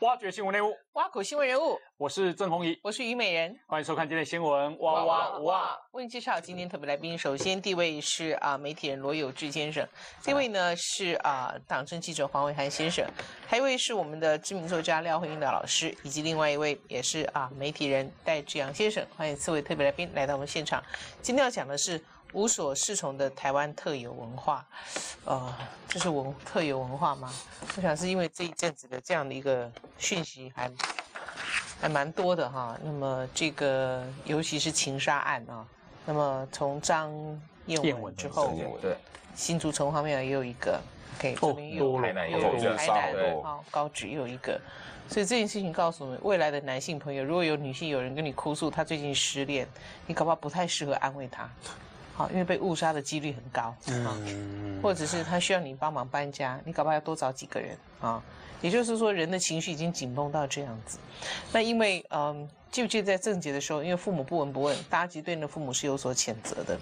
挖掘新闻内幕，挖苦新闻人物，我是郑红怡，我是虞美人。欢迎收看今天的新闻。哇哇哇！为您介绍今天特别来宾，首先第一位是啊媒体人罗有志先生，这位呢是啊党政记者黄伟涵先生，还一位是我们的知名作家廖慧英的老师，以及另外一位也是啊媒体人戴志阳先生。欢迎四位特别来宾来到我们现场。今天要讲的是。无所适从的台湾特有文化，呃，这是文特有文化吗？我想是因为这一阵子的这样的一个讯息还还蛮多的哈。那么这个尤其是情杀案啊，那么从张燕文之后，对，新竹城方面也有一个，OK，这边有台南有台南，好高职又有一个，所以这件事情告诉我们，未来的男性朋友，如果有女性有人跟你哭诉她最近失恋，你搞不好不太适合安慰他。好，因为被误杀的几率很高啊，或者是他需要你帮忙搬家，你搞不好要多找几个人啊。也就是说，人的情绪已经紧绷到这样子。那因为，嗯，记不记得在正节的时候，因为父母不闻不问，大家其实对那父母是有所谴责的。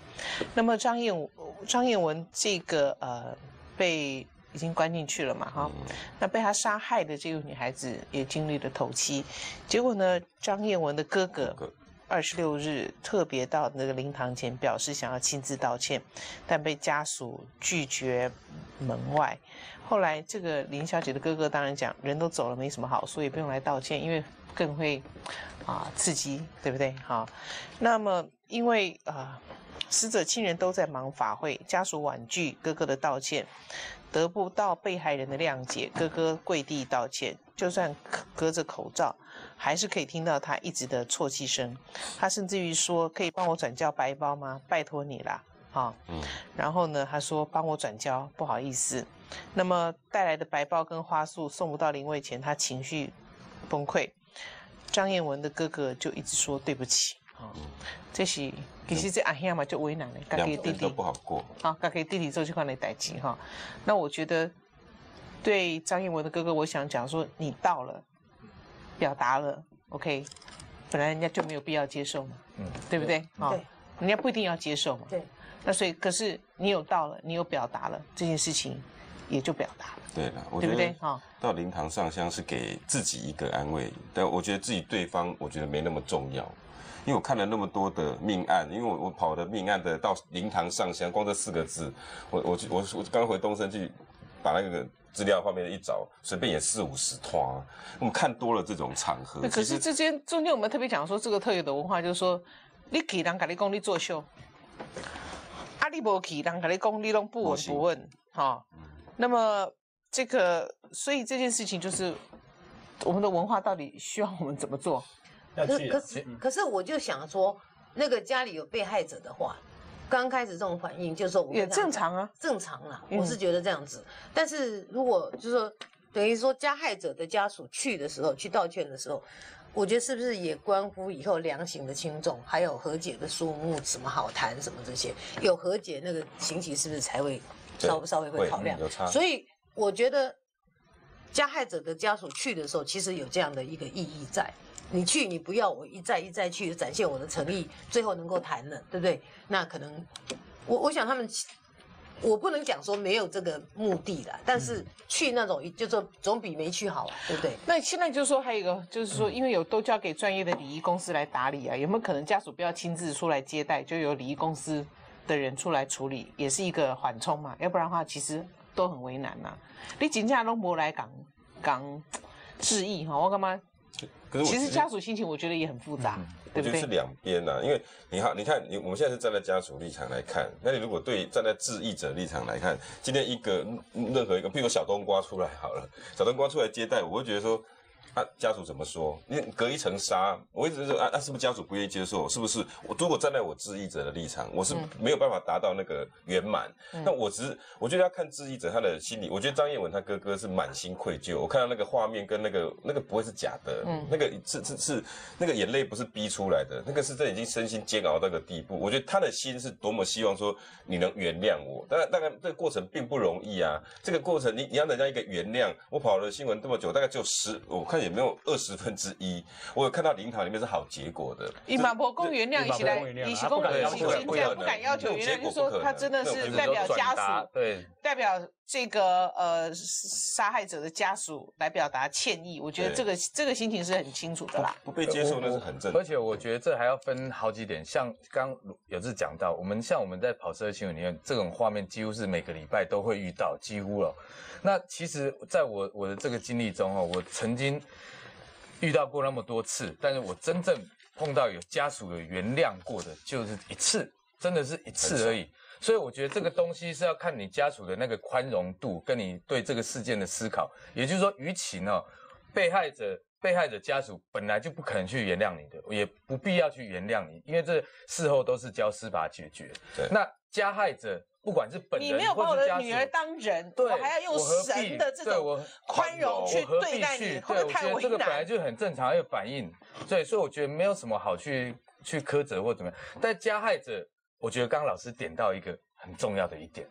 那么张燕张燕文这个呃被已经关进去了嘛，哈，那被他杀害的这个女孩子也经历了头七，结果呢，张燕文的哥哥。二十六日特别到那个灵堂前，表示想要亲自道歉，但被家属拒绝门外。后来这个林小姐的哥哥当然讲，人都走了，没什么好说，也不用来道歉，因为更会啊刺激，对不对？好，那么因为啊死者亲人都在忙法会，家属婉拒哥哥的道歉。得不到被害人的谅解，哥哥跪地道歉，就算隔着口罩，还是可以听到他一直的啜泣声。他甚至于说：“可以帮我转交白包吗？拜托你啦！”哈，嗯。然后呢，他说：“帮我转交，不好意思。”那么带来的白包跟花束送不到灵位前，他情绪崩溃。张彦文的哥哥就一直说：“对不起。”啊，这是其实这阿兄嘛就为难了，家己弟弟都不好过，好，家己弟弟做这块的代志哈。那我觉得对张艺文的哥哥，我想讲说，你到了，表达了，OK，本来人家就没有必要接受嘛，嗯，对不对？对，人家不一定要接受嘛，对。那所以，可是你有到了，你有表达了这件事情，也就表达了，对了，对不对？哈，到灵堂上香是给自己一个安慰，但我觉得自己对方，我觉得没那么重要。因为我看了那么多的命案，因为我我跑的命案的到灵堂上香，光这四个字，我我我我刚回东升去把那个资料方面一找，随便也四五十团。我们看多了这种场合。可是之间中间我们特别讲说，这个特有的文化就是说，你去人家你讲你作秀，阿你无去人家你讲你拢不闻不问，哈。那么这个，所以这件事情就是我们的文化到底需要我们怎么做？可可是可是我就想说，那个家里有被害者的话，刚开始这种反应就是说也正常啊，正常啦，我是觉得这样子。但是如果就是说，等于说加害者的家属去的时候，去道歉的时候，我觉得是不是也关乎以后量刑的轻重，还有和解的数目什么好谈什么这些，有和解那个刑期是不是才会稍稍微会考量？所以我觉得加害者的家属去的时候，其实有这样的一个意义在。你去，你不要，我一再一再去展现我的诚意，最后能够谈了，对不对？那可能，我我想他们，我不能讲说没有这个目的的，但是去那种就说总比没去好，啊对不对？那现在就是说还有一个，就是说因为有都交给专业的礼仪公司来打理啊，有没有可能家属不要亲自出来接待，就由礼仪公司的人出来处理，也是一个缓冲嘛？要不然的话，其实都很为难呐。你请假都不来港港致意哈，我干嘛？其实家属心情，我觉得也很复杂，对不对？我觉得是两边呐，因为你看，你看，你我们现在是站在家属立场来看，那你如果对站在质疑者立场来看，今天一个任何一个，譬如小冬瓜出来好了，小冬瓜出来接待，我会觉得说。啊，家属怎么说？你隔一层纱，我一直说啊，那是不是家属不愿意接受？是不是？我如果站在我质疑者的立场，我是没有办法达到那个圆满。那我只是我觉得要看质疑者他的心理。我觉得张彦文他哥哥是满心愧疚。我看到那个画面跟那个那个不会是假的，嗯那个是是是那个眼泪不是逼出来的，那个是这已经身心煎熬到个地步。我觉得他的心是多么希望说你能原谅我。当然，当然这个过程并不容易啊。这个过程你你要人家一个原谅，我跑了新闻这么久，大概只有十，我看。也没有二十分之一，我有看到灵堂里面是好结果的。以马伯公原谅，一起来，以起公，一起先这样，不敢要求原谅，就说他真的是代表家属，对，代表这个呃杀害者的家属来表达歉意，我觉得对这个这个心情是很清楚的啦。不被接受那是很正常而。且我觉得这还要分好几点，像刚有志讲到，我们像我们在跑社会新闻里面，这种画面几乎是每个礼拜都会遇到，几乎了。那其实在我我的这个经历中哦，我曾经遇到过那么多次，但是我真正碰到有家属有原谅过的，就是一次，真的是一次而已。所以我觉得这个东西是要看你家属的那个宽容度，跟你对这个事件的思考。也就是说，与其呢，被害者被害者家属本来就不可能去原谅你的，也不必要去原谅你，因为这事后都是交司法解决。对那加害者不管是本人你没有把我的女儿当人，对，我还要用神的这种宽容去对待你，会不会对，我太为觉得这个本来？就很正常，有反应。对，所以我觉得没有什么好去去苛责或怎么样。但加害者，我觉得刚刚老师点到一个很重要的一点，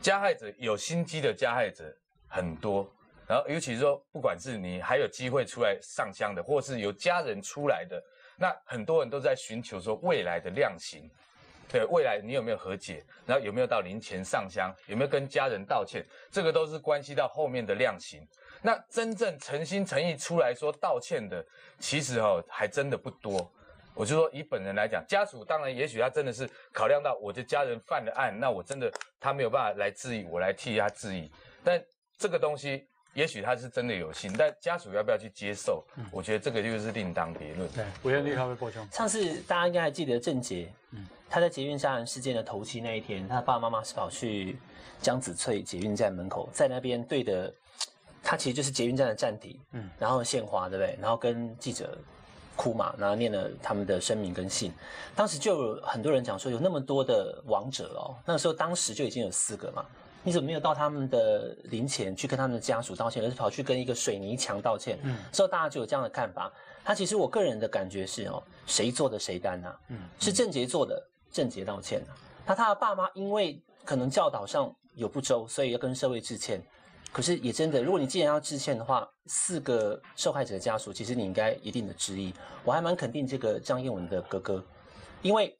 加害者有心机的加害者很多。然后，尤其是说，不管是你还有机会出来上香的，或是有家人出来的，那很多人都在寻求说未来的量刑。对未来你有没有和解，然后有没有到灵前上香，有没有跟家人道歉，这个都是关系到后面的量刑。那真正诚心诚意出来说道歉的，其实哦还真的不多。我就说以本人来讲，家属当然也许他真的是考量到我的家人犯了案，那我真的他没有办法来质疑，我来替他质疑。但这个东西，也许他是真的有心，但家属要不要去接受，我觉得这个就是另当别论。对，吴彦立他会播凶。上次大家应该还记得郑杰，他在捷运杀人事件的头七那一天，他爸爸妈妈是跑去江子翠捷运站门口，在那边对的，他其实就是捷运站的站体，嗯，然后献花，对不对？然后跟记者哭嘛，然后念了他们的声明跟信。当时就有很多人讲说，有那么多的亡者哦，那个时候当时就已经有四个嘛，你怎么没有到他们的灵前去跟他们的家属道歉，而是跑去跟一个水泥墙道歉？嗯，所以大家就有这样的看法。他其实我个人的感觉是哦，谁做的谁担呐、嗯，是郑杰做的，郑杰道歉呐、那他的爸妈因为可能教导上有不周，所以要跟社会致歉。可是也真的，如果你既然要致歉的话，四个受害者的家属，其实你应该一定的致意。我还蛮肯定这个张燕文的哥哥，因为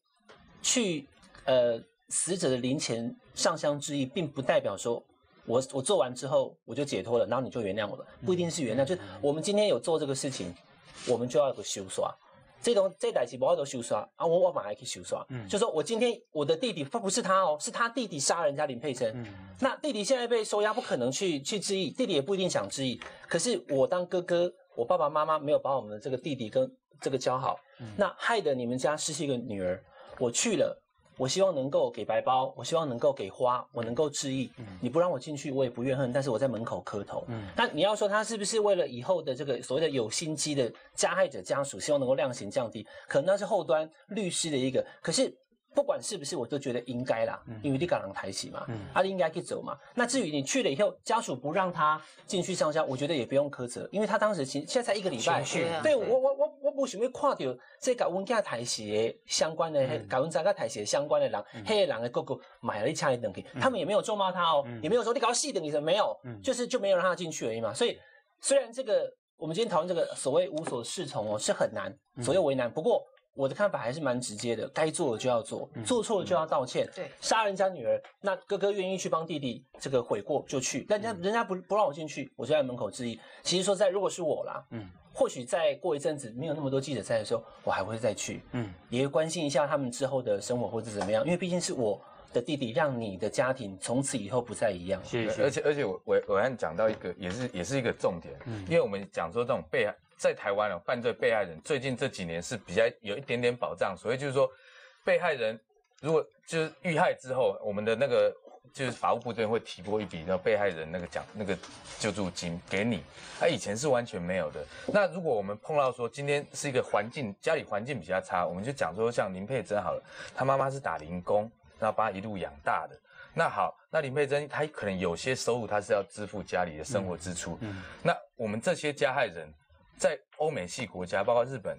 去呃死者的灵前上香致意，并不代表说我我做完之后我就解脱了，然后你就原谅我了，不一定是原谅，就是我们今天有做这个事情，我们就要有个修刷。这种这代是不好都修刷啊，我我马上去修刷。嗯，就说我今天我的弟弟他不是他哦，是他弟弟杀人家林佩珍。嗯，那弟弟现在被收押，不可能去去质疑，弟弟也不一定想质疑。可是我当哥哥，我爸爸妈妈没有把我们的这个弟弟跟这个教好，那害得你们家失去一个女儿。我去了，我希望能够给白包，我希望能够给花，我能够致意。你不让我进去，我也不怨恨，但是我在门口磕头。那你要说他是不是为了以后的这个所谓的有心机的加害者家属，希望能够量刑降低？可能那是后端律师的一个，可是。不管是不是，我都觉得应该啦，因为你港人抬起嘛，啊，你应该可以走嘛。那至于你去了以后，家属不让他进去上香，我觉得也不用苛责，因为他当时其实现在才一个礼拜，对我我我我不想要看到这甲阮囝抬鞋相关的，甲阮仔甲抬鞋相关的人，黑个人的哥哥买了一枪一等去，他们也没有咒骂他哦，也没有说你搞戏等你什么没有，就是就没有让他进去而已嘛。所以虽然这个我们今天讨论这个所谓无所适从哦是很难，左右为难，不过。我的看法还是蛮直接的，该做的就要做，做错了就要道歉。对杀人家女儿，那哥哥愿意去帮弟弟这个悔过就去，但人家人家不不让我进去，我就在门口质疑。其实说在，如果是我啦，嗯，或许再过一阵子没有那么多记者在的时候，我还会再去，嗯，也会关心一下他们之后的生活或者怎么样，因为毕竟是我的弟弟，让你的家庭从此以后不再一样。谢谢。而且而且我我我还讲到一个也是也是一个重点，嗯因为我们讲说这种被害在台湾哦，犯罪被害人最近这几年是比较有一点点保障，所以就是说被害人如果就是遇害之后，我们的那个就是法务部这边会提拨一笔那被害人那个奖那个救助金给你，他以前是完全没有的。那如果我们碰到说今天是一个环境家里环境比较差，我们就讲说像林佩珍好了，她妈妈是打零工，然后把她一路养大的。那好，那林佩珍她可能有些收入，她是要支付家里的生活支出。嗯，那我们这些加害人，在欧美系国家，包括日本，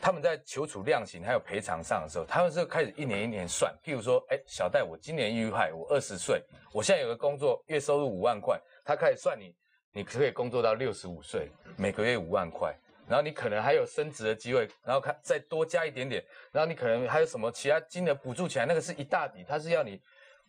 他们在求处量刑还有赔偿上的时候，他们是开始一年一年算。譬如说，哎，小戴，我今年遇害，我二十岁，我现在有个工作，月收入五万块，他开始算你，你可以工作到六十五岁，每个月五万块。然后你可能还有升职的机会，然后看再多加一点点，然后你可能还有什么其他金额补助起来，那个是一大笔，他是要你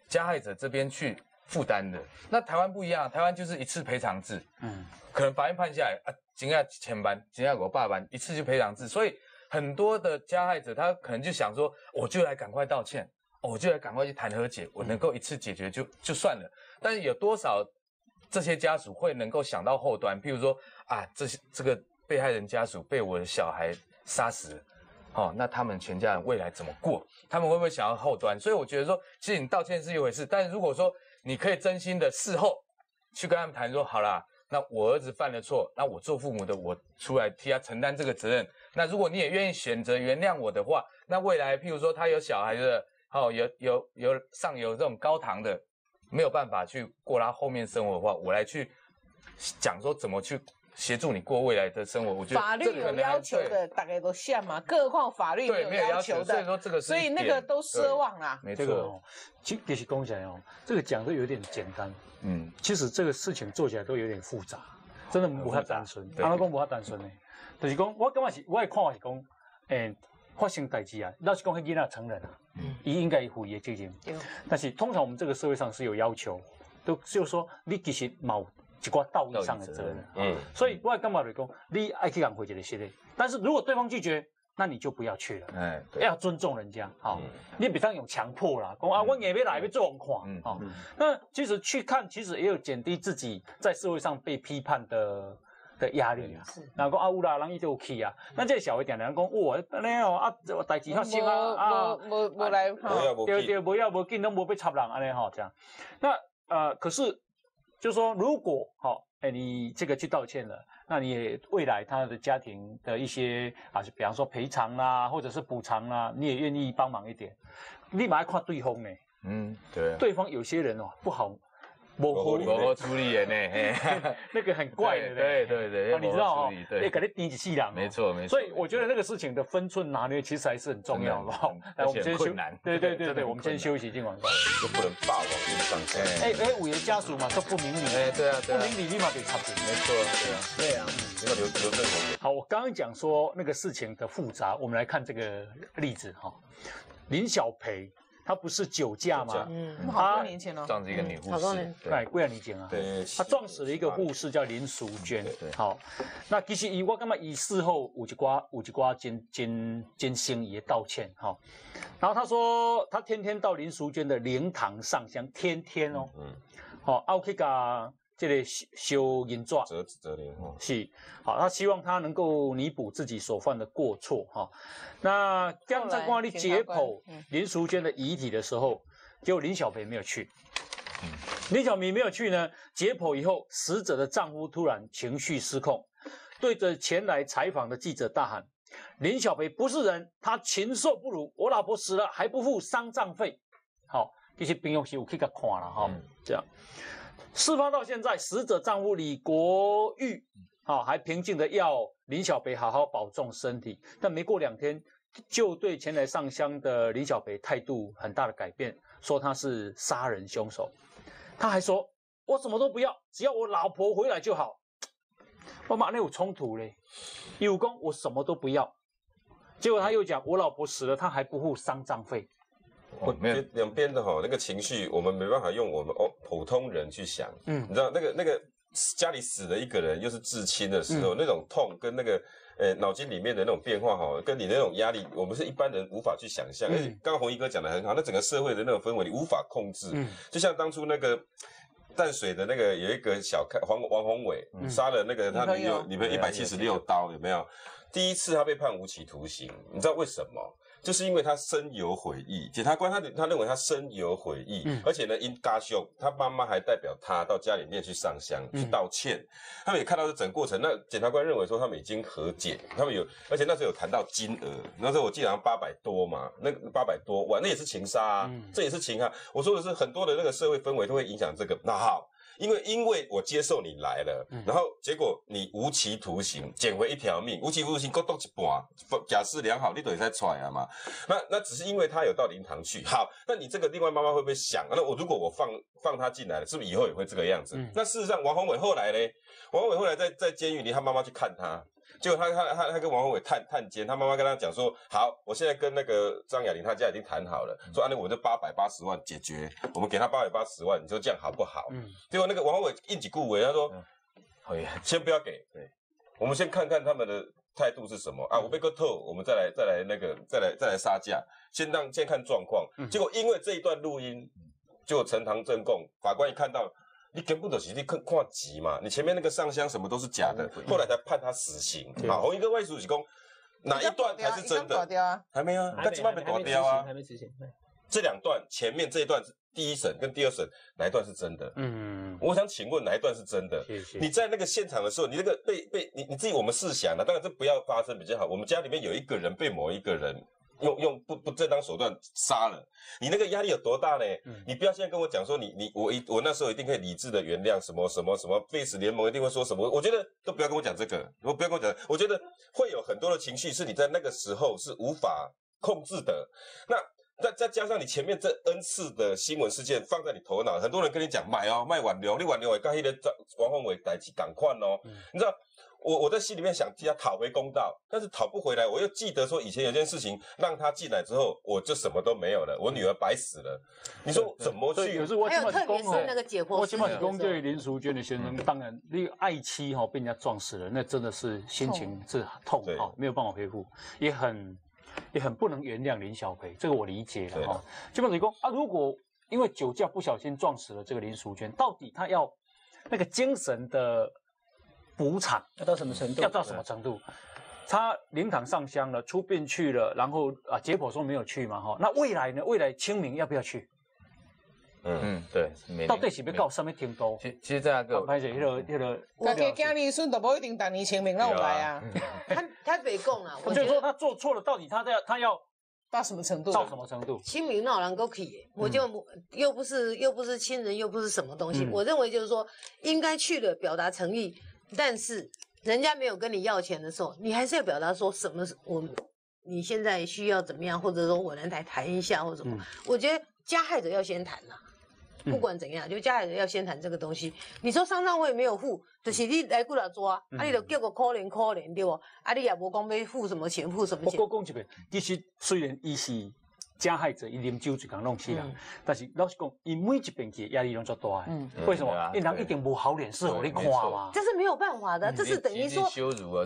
加害者这边去负担的。那台湾不一样，台湾就是一次赔偿制，嗯，可能法院判下来啊，仅要千班，仅要我爸班，一次就赔偿制，所以很多的加害者他可能就想说，我就来赶快道歉，哦我就来赶快去谈和解，我能够一次解决就就算了。但是有多少这些家属会能够想到后端？譬如说啊，这些这个被害人家属被我的小孩杀死了。哦，那他们全家人未来怎么过？他们会不会想要后端？所以我觉得说，其实你道歉是一回事，但是如果说你可以真心的事后去跟他们谈说，好啦，那我儿子犯了错，那我做父母的我出来替他承担这个责任。那如果你也愿意选择原谅我的话，那未来譬如说他有小孩的，哦，有有有上有这种高堂的，没有办法去过他后面生活的话，我来去讲说怎么去协助你过未来的生活。我觉得法律有要求的，大概都像嘛，更何况法律有要求，有要求所以说的，这个是所以那个都奢望啦。没错，这个哦，其其实讲起来哦，这个讲的有点简单，嗯，其实这个事情做起来都有点复杂，真的不太单纯。对安怎讲不太单纯呢？就是讲，我感觉是我的看法是讲，诶、发生代志啊，那是讲，迄囡仔承认啊，伊、应该负伊的责任。对但是通常我们这个社会上是有要求，都就是说，你其实冇一寡道义上的责任。嗯，所以我的感觉就是讲，你爱去讲回一个系列，但是如果对方拒绝，那你就不要去了。哎，要尊重人家，好、嗯。你别当有强迫啦，讲啊，我也要来要做人看，嗯。好、那其实去看，其实也有减低自己在社会上被批判的的压力啊。然后讲啊，乌啦，人伊就有去啊，那这个小一点的人讲，哇，安尼哦，啊，这代志发生啊，啊，无无无来对对，无要无紧，拢无被插人安尼哈这样。那呃，可是就说如果好，哎、你这个去道歉了，那你也未来他的家庭的一些啊，比方说赔偿啦，或者是补偿啦，你也愿意帮忙一点，立马要看对方呢。嗯，对啊，对方有些人哦不好，不好不我我处理的呢，那个很怪的。对对对，啊，你知道哦对那给你顶起气量哦，没错没错，所以我觉得那个事情的分寸拿捏其实还是很重要的。来，我们先休对对对对，我们先休息，进广告。就不能霸王硬上弓。哎哎，五爷家属嘛都不明理，哎，对啊不对啊，明理立马得插嘴。没错对啊，对啊，那个刘刘正宏也好，我刚刚讲说那个事情的复杂，我们来看这个例子哈。林小培他不是酒驾吗？嗯，好多年前了，撞死一个女护士。好多年，对，贵阳你讲啊。对，他撞死了一个护士，叫林淑娟。对。好，那其实以我干嘛以事后有一寡有一寡真真真心也道歉哈。然后他说他天天到林淑娟的灵堂上香，天天哦，嗯，好，啊有去甲这个修修银纸。折折连哈，是，好，他希望他能够弥补自己所犯的过错哈。那检察官你解剖嗯林淑娟的遗体的时候，结果林小培没有去。林小明没有去呢，解剖以后，死者的丈夫突然情绪失控，对着前来采访的记者大喊：“林小培不是人，他禽兽不如，我老婆死了还不付丧葬费。”好，这些朋友是有去给他看了哈，嗯这样。事发到现在，死者丈夫李国玉，好、还平静的要林小培好好保重身体，但没过两天，就对前来上香的林小培态度很大的改变，说他是杀人凶手。他还说：“我什么都不要，只要我老婆回来就好。”我马内有冲突嘞，有功我什么都不要，结果他又讲我老婆死了，他还不付丧葬费。我没有两边的哈那个情绪，我们没办法用我们哦普通人去想，嗯你知道那个那个家里死了一个人，又是至亲的时候，那种痛跟那个呃脑筋里面的那种变化哈，跟你那种压力，我们是一般人无法去想象。嗯而且刚刚红衣哥讲的很好，那整个社会的那种氛围你无法控制，嗯就像当初那个。淡水的那个有一个小看黄王宏伟杀了那个他女友女朋友一百七十六刀，有没有？第一次他被判无期徒刑，你知道为什么？就是因为他深有悔意，检察官他他认为他深有悔意，嗯而且呢，因嘎兄他妈妈还代表他到家里面去上香、嗯去道歉，他们也看到这整个过程。那检察官认为说他们已经和解，他们有，而且那时候有谈到金额，那时候我记得好像八百多嘛，那个八百多万，那也是情杀啊，嗯这也是情啊。我说的是很多的那个社会氛围都会影响这个。那好。因为因为我接受你来了，然后结果你无期徒刑，捡回一条命，无期徒刑够多一半，假释良好，你等于在出来啊嘛。那那只是因为他有到灵堂去，好，那你这个另外妈妈会不会想？那我如果我放放他进来了，是不是以后也会这个样子？嗯那事实上，王宏伟后来呢？王宏伟后来在在监狱里，他妈妈去看他，结果他他他他跟王宏伟探探监，他妈妈跟他讲说，好，我现在跟那个张雅玲他家已经谈好了，说按照我这八百八十万解决，我们给他八百八十万，你说这样好不好？嗯，结果那个王宏伟应几顾为，他说好呀，先不要给，对，我们先看看他们的态度是什么啊，我被割透，我们再来再来那个再来再来杀价，先让先看状况。结果因为这一段录音，就呈堂证供，法官一看到。你根本就是你看看急嘛，你前面那个上香什么都是假的，后来才判他死刑。好，红一哥外属是公哪一段才是真的？还没啊，他今晚没挂掉啊，还没执行。这两段前面这一段是第一审跟第二审哪一段是真的？嗯，我想请问哪一段是真的？谢谢。你在那个现场的时候，你那个被被你你自己我们试想啊，当然这不要发生比较好。我们家里面有一个人被某一个人。用用不不正当手段杀了你，那个压力有多大呢？你不要现在跟我讲说你你我一我那时候一定可以理智的原谅什么什么什么 face 联盟一定会说什么，我觉得都不要跟我讲这个，我不要跟我讲，我觉得会有很多的情绪是你在那个时候是无法控制的。那再再加上你前面这 n 次的新闻事件放在你头脑，很多人跟你讲买哦卖挽留，你挽留我刚一的王宏伟逮起赶快哦，你知道。我我在心里面想替他讨回公道，但是讨不回来。我又记得说以前有件事情，让他进来之后，我就什么都没有了，我女儿白死了。你说怎么去？有时我还有特别是那个解剖，我起码是公对林淑娟的先生，当然那个爱妻哈被人家撞死了，那真的是心情是痛哈，没有办法恢复，也很也很不能原谅林小培，这个我理解了哈。基本上公啊，如果因为酒驾不小心撞死了这个林淑娟，到底他要那个精神的？补偿要到什么程度？要到什么程度？他灵堂上香了，出殡去了，然后啊，解剖说没有去嘛，哈。那未来呢？未来清明要不要去？嗯嗯，对。到底是要告什么程度？其其实这样个，拍者那个那个，我给家里孙都不一定等你清明那我来啊。他他别讲啊，我就说他做错了，到底他要他要到什么程度？到什么程度？清明闹能够去，我就又不是又不是亲人，又不是什么东西。我认为就是说，应该去的，表达诚意。但是人家没有跟你要钱的时候，你还是要表达说什么？我你现在需要怎么样，或者说我能来谈一下，或者什么？我觉得加害者要先谈呐，不管怎样，就加害者要先谈这个东西。你说商场会没有付，就是你来过来抓，啊，你就叫个可怜可怜对不？啊，你也无讲要付什么钱，付什么钱？我讲一遍，其实虽然伊是。加害者一啉酒就讲弄起啦，但是老实讲，因每一边去压力拢足大嗯，为什么？因人一定无好脸色给你看嘛。这是没有办法的，这是等于说，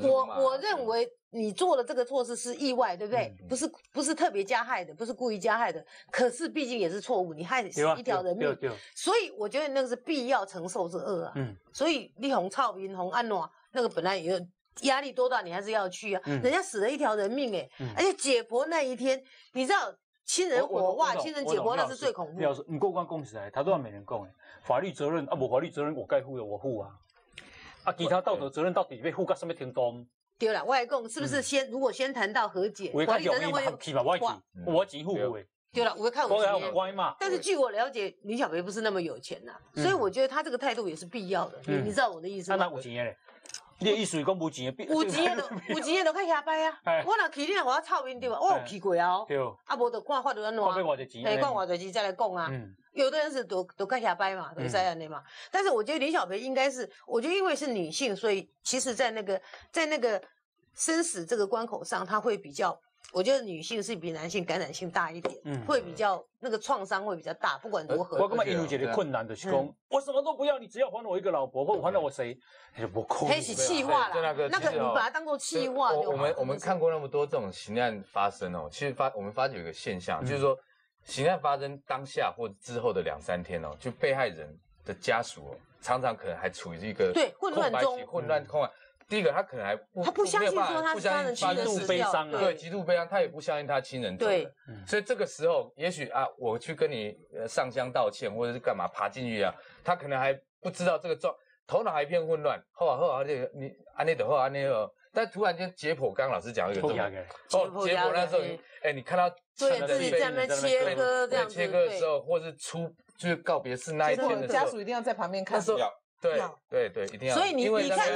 我我认为你做的这个措施是意外，对不对？不是不是特别加害的，不是故意加害的。可是毕竟也是错误，你害死一条人命，所以我觉得那个是必要承受之恶啊。嗯，所以立红、操兵、红安诺那个本来也压力多大，你还是要去啊。人家死了一条人命哎，而且解剖那一天，你知道。亲人火化、亲人解剖那是最恐怖。不要说你过关供起来，他都要没人供哎。法律责任啊，我法律责任我该负的我负啊。啊，其他道德责任到底被负到什么程度？对了，外供是不是先？如果先谈到和解，法律责任会起嘛？我我几户诶。对了，我会看我钱。但是据我了解，李小培不是那么有钱呐，所以我觉得他这个态度也是必要的。你你知道我的意思吗？那有钱嘞。你意思是讲无钱的，有钱的，有钱的就较下摆啊！我若去，你若我臭面对吧？我有去过啊！啊，无就看法律安怎？看偌侪钱？哎，看偌侪钱再来讲啊！有的人是都都较下摆嘛，都是这样的嘛。但是我觉得李小培应该是，我觉得因为是女性，所以其实在那个在那个生死这个关口上，她会比较。我觉得女性是比男性感染性大一点，嗯，会比较那个创伤会比较大，不管如何。我根本因为觉得困难的是讲，我什么都不要，你只要还我一个老婆，或还了我谁，就不可以。可以气化了，那个那个你把它当做气化。我们我们看过那么多这种刑案发生哦，其实发我们发觉有一个现象，就是说刑案发生当下或之后的两三天哦，就被害人的家属哦，常常可能还处于一个对混乱中，混乱空啊。第一个，他可能还不他不相信说他家人极度悲伤，对，极度悲伤，他也不相信他亲人走了，所以这个时候，也许啊，我去跟你上香道歉，或者是干嘛爬进去啊，他可能还不知道这个状，头脑还一片混乱。后啊后啊这个你安内的后安内哦，但突然间解剖，刚刚老师讲一个重点，哦，解剖那时候，哎，你看到对自己在那切割这样切割的时候，或是出就是告别式那一天的时候，家属一定要在旁边看。对对对，一定要。所以你你看，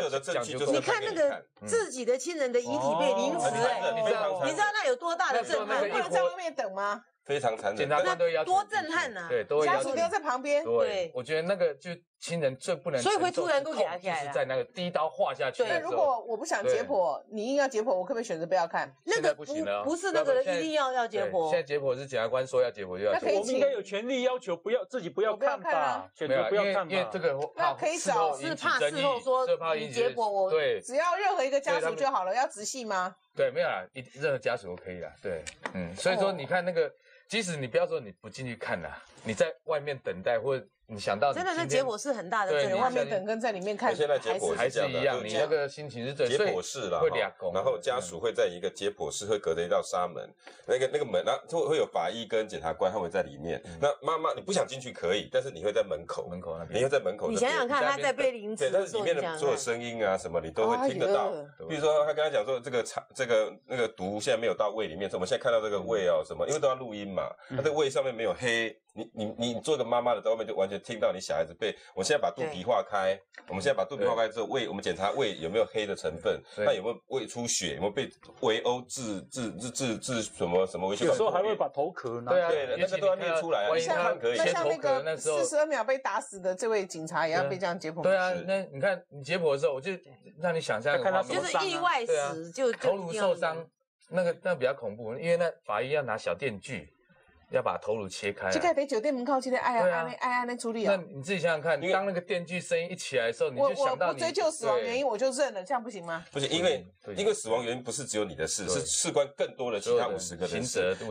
你看那个自己的亲人的遗体被凌迟，哎，你知道你知道那有多大的震撼？不能在外面等吗？非常残忍。检察官都要多震撼呐对，家属都要在旁边，对对，我觉得那个就亲人最不能所以会突然都压起来就是在那个第一刀划下去对。如果我不想解剖，你硬要解剖，我可不可以选择不要看？那个不行了哦不是那个人一定要要解对剖现在解剖是检察官说要解剖就要那可以解剖我。们应该有权利要求不要自己不要看吧，选择不要看因为因为。这个那可以找是怕事后说是怕你引起解剖我对只要任何一个家属就好了，要直系吗？对，没有啦，一任何家属都可以啦。对，嗯，所以说哦你看那个，即使你不要说你不进去看啦，你在外面等待，或者你想到你真的，那结果是很大的震对。外面等跟在里面看，现在结果还是一样，你那个心情是最解所以剖室啦，哈会俩拱，然后家属会在一个解剖室，会隔着一道纱门，那个那个门，然后会会有法医跟检察官他们在里面。那妈妈你不想进去可以，但是你会在门口，嗯门口那边你会在门口。你想想看，他在被凌对，迟的时候，但是里面的所有声音啊什么，你都会听得到。比如说他跟他讲说，这个肠这个那个毒现在没有到胃里面，我们现在看到这个胃哦什么，因为都要录音嘛，他这个胃上面没有黑。你你你做个妈妈的在外面就完全听到你小孩子被，我现在把肚皮化开，我们现在把肚皮化开之后，胃我们检查胃有没有黑的成分，那有没有胃出血，有没有被围殴致致致致致什么什么微血有时候还会把头壳拿对啊，对的那个都要列出来啊万一你看他可以那像那壳那时候个四十二秒被打死的这位警察也要被这样解剖？对啊，那你看你解剖的时候，我就让你想象看他什么就是意外死就就头颅受伤，那个那比较恐怖，因为那法医要拿小电锯，要把头颅切开啊。这个得酒店门口记得爱对啊啊爱爱爱那处理那啊。你自己想想看，当那个电锯声音一起来的时候，你我我就想到你不追究死亡原因，我就认了，这样不行吗？不行，因为因为死亡原因不是只有你的事，是事关更多的其他五十个人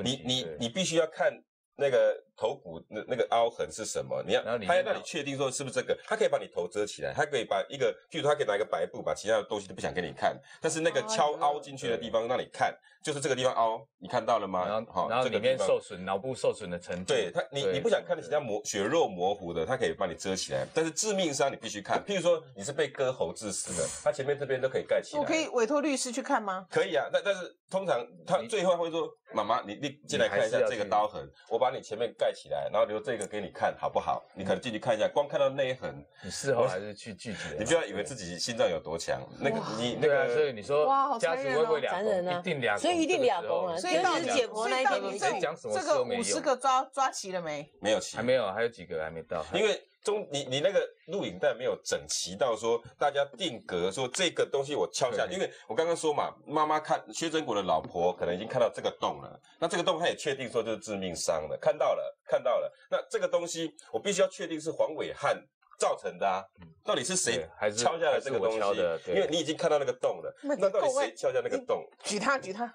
你你你必须要看那个头骨那那个凹痕是什么，你要然后他要让你确定说是不是这个，他可以把你头遮起来，他可以把一个，譬如他可以拿一个白布把其他的东西都不想给你看，但是那个敲凹进去的地方让你看，就是这个地方凹，你看到了吗？然后好然后里面受损，脑部受损的程度，对他，你你不想看的其他模血肉模糊的，他可以帮你遮起来。但是致命伤你必须看，譬如说你是被割喉致死的，他前面这边都可以盖起来。我可以委托律师去看吗？可以啊，但但是通常他最后会说：“妈妈，你你进来看一下这个刀痕，我把你前面盖起来，然后留这个给你看，好不好？你可能进去看一下，光看到内痕，你事后还是去拒绝啊，你不要以为自己心脏有多强。那个你那对啊，所以你说哇好家残忍哦属会不会俩残忍啊一定两，所以一定两公啊所以到底就是解剖那一天谁讲什么这个五十个抓抓齐了没？没有齐还，没有，还有几个还没到，因为中你你那个录影带没有整齐到说大家定格说这个东西我敲下，对因为我刚刚说嘛，妈妈看薛真国的老婆可能已经看到这个洞了，那这个洞她也确定说就是致命伤了，看到了看到了，那这个东西我必须要确定是黄伟汉造成的啊，到底是谁还是敲下来这个东西？的因为你已经看到那个洞了，那那到底谁敲下那个洞？举他举他，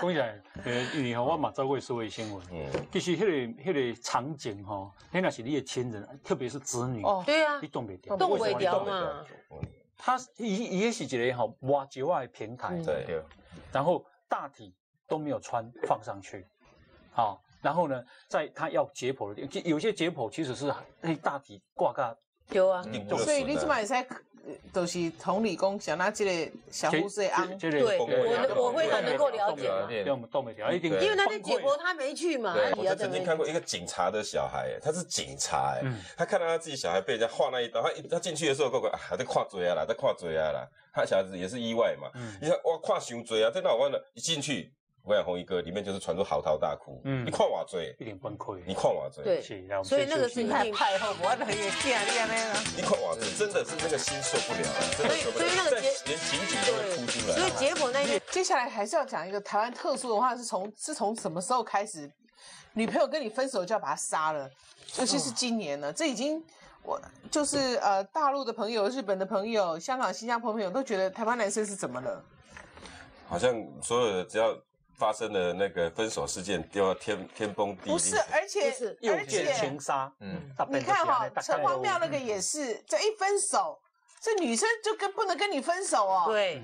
讲起来，呃，因为吼，我嘛做过社会新闻，嗯，其实迄个迄个场景吼，那若是你的亲人，特别是子女，哦。对啊。你，动不掉，动不掉动不掉嘛。他伊伊也是一个吼挖掘外的平台，嗯对对，然后大体都没有穿放上去，好，然后呢，在他要解剖的地方，有些解剖其实是那大体挂个有啊，所以你即摆会使，就是同理工，像那这个小护士的昂，这对我我我会很能够了解嘛，对对，我们动不了，一定因为那天解剖他没去嘛，我就曾经看过一个警察的小孩，哎他是警察，他看到他自己小孩被人家划那一刀，他一他进去的时候，哥哥还，在跨嘴啊啦，在跨嘴啊啦，他小孩子也是意外嘛，嗯你看哇，跨胸嘴啊，在那我忘了，一进去，我想红一哥里面就是传出嚎啕大哭，嗯你跨瓦嘴，一点崩溃。你跨瓦嘴，对所以那个是一定。太派后，我等于这样这样那样。你跨瓦嘴，真的是那个心受不了了，所以所以那个在结连刑警都会哭出来，所以结果那天接下来还是要讲一个台湾特殊文化，是从是从什么时候开始，女朋友跟你分手就要把她杀了，尤其是今年呢，这已经我就是呃大陆的朋友、日本的朋友、香港、新加坡朋友都觉得台湾男生是怎么了？好像所有的只要发生了那个分手事件，都要天天崩地裂，不是，而且而且奸情杀，嗯，你看哈，城隍庙那个也也是，这一分手，这女生就跟不能跟你分手哦。，对，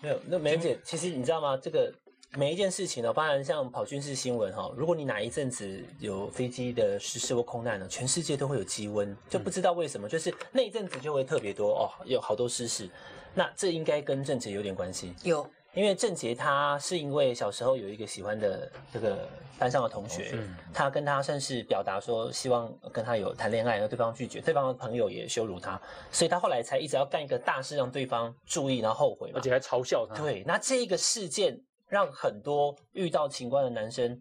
没有，那梅姐，其实你知道吗？这个每一件事情呢，包含像跑军事新闻哈，如果你哪一阵子有飞机的失事或空难呢，全世界都会有积温，就不知道为什么，就是那一阵子就会特别多哦，有好多失事。那这应该跟政治有点关系，有因为郑杰他是因为小时候有一个喜欢的这个班上的同学，他跟他算是表达说希望跟他有谈恋爱，然后对方拒绝，对方的朋友也羞辱他，所以他后来才一直要干一个大事让对方注意，然后后悔而。且还嘲笑他。对，那这个事件让很多遇到情关的男生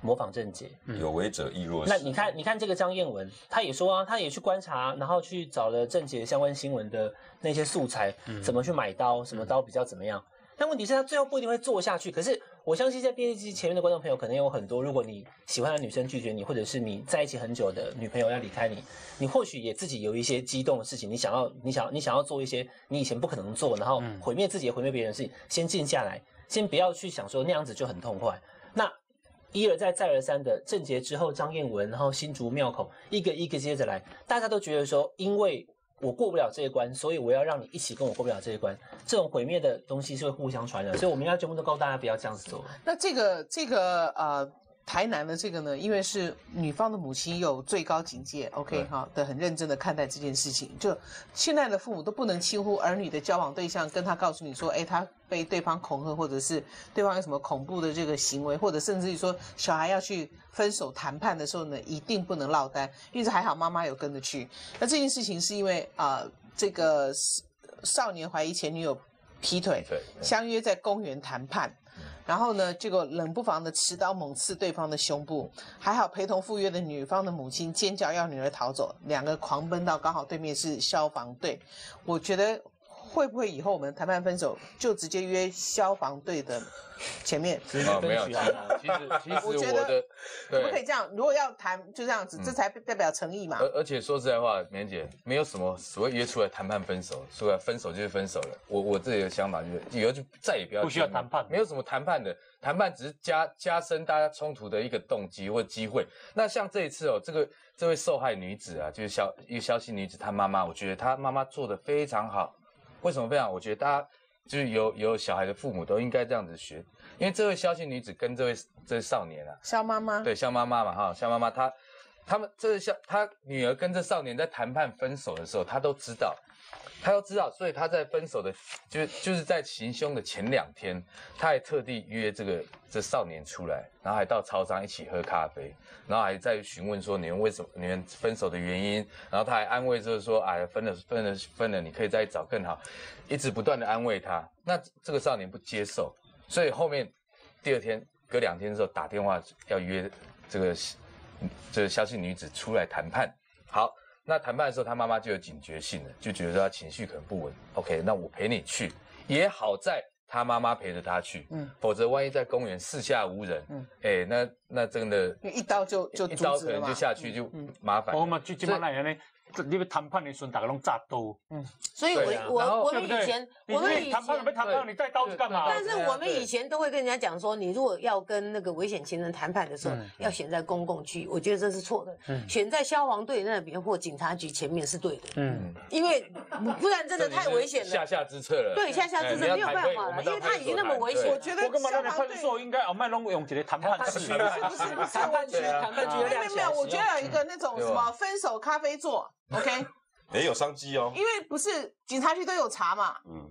模仿郑杰。有为者亦若是。那你看，你看这个张燕文，他也说啊，他也去观察，然后去找了郑杰相关新闻的那些素材，怎么去买刀，什么刀比较怎么样。但问题是，他最后不一定会做下去。可是我相信，在电视机前面的观众朋友，可能有很多，如果你喜欢的女生拒绝你，或者是你在一起很久的女朋友要离开你，你或许也自己有一些激动的事情，你想要，你想，你想要做一些你以前不可能做，然后毁灭自己、毁灭别人的事情，先静下来，先不要去想说那样子就很痛快。那一而再、再而三的郑捷之后，张燕文，然后新竹庙口，一个一个接着来，大家都觉得说，因为我过不了这一关，所以我要让你一起跟我过不了这一关。这种毁灭的东西是会互相传染，所以我们应该全部都告诉大家不要这样子做。那这个这个呃，台南的这个呢，因为是女方的母亲有最高警戒，OK 哈的很认真的看待这件事情。就现在的父母都不能轻忽儿女的交往对象，跟他告诉你说，哎，他被对方恐吓，或者是对方有什么恐怖的这个行为，或者甚至于说小孩要去分手谈判的时候呢，一定不能落单，因为这还好妈妈有跟着去。那这件事情是因为啊、这个少年怀疑前女友劈腿，相约在公园谈判。然后呢，这个冷不防的持刀猛刺对方的胸部，还好陪同赴约的女方的母亲尖叫要女儿逃走，两个狂奔到刚好对面是消防队。我觉得会不会以后我们谈判分手就直接约消防队的 前面？啊，没有，其实其实其 我觉得我们可不可以，这样？如果要谈就这样子，这才代表诚意嘛。而而且说实在话，棉姐没有什么所谓约出来谈判分手，说分手就是分手了。我我自己的想法就是，以后就再也不要不需要谈判没有什么谈判的，谈判只是加加深大家冲突的一个动机或机会。那像这一次哦，这个这位受害女子啊，就是消一个消息女子，她妈妈，我觉得她妈妈做的非常好。为什么非常？我觉得大家就是有有小孩的父母都应该这样子学，因为这位消息女子跟这位这位少年啊，肖妈妈，对，肖妈妈嘛，哈，肖妈妈她，他们这个肖她女儿跟这少年在谈判分手的时候，她都知道，他都知道，所以他在分手的，就就是在行凶的前两天，他还特地约这个这少年出来，然后还到超商一起喝咖啡，然后还在询问说你们为什么你们分手的原因，然后他还安慰就是说，哎，分了分了分了，你可以再找更好，一直不断的安慰他。那这个少年不接受，所以后面第二天隔两天之后打电话要约这个这个消息女子出来谈判。好，那谈判的时候，他妈妈就有警觉性了，就觉得他情绪可能不稳。OK，那我陪你去，也好在他妈妈陪着他去，嗯嗯，否则万一在公园四下无人，嗯嗯，哎，那那真的一刀就就一刀可能就。下去就麻烦了。我们去金马那样呢，这你们谈判的时候，大家拢炸刀，所以我我我们以前我们以你谈判前没谈判，你带刀子干嘛？但是我们以前都会跟人家讲说，你如果要跟那个危险情人谈判的时候，要选在公共区，我觉得这是错的。选在消防队那边或警察局前面是对的，嗯，因为不然真的太危险了。下下之策了。对，下下哎之策没有办法了，因为他已经那么危险。我觉得消防队应该后卖拢用一个谈判室，不是不是不是，谈判区我觉得谈判区没有没有，我觉得有一个那种什么分手咖啡座，OK，也有商机哦。因为不是警察局都有茶嘛，嗯，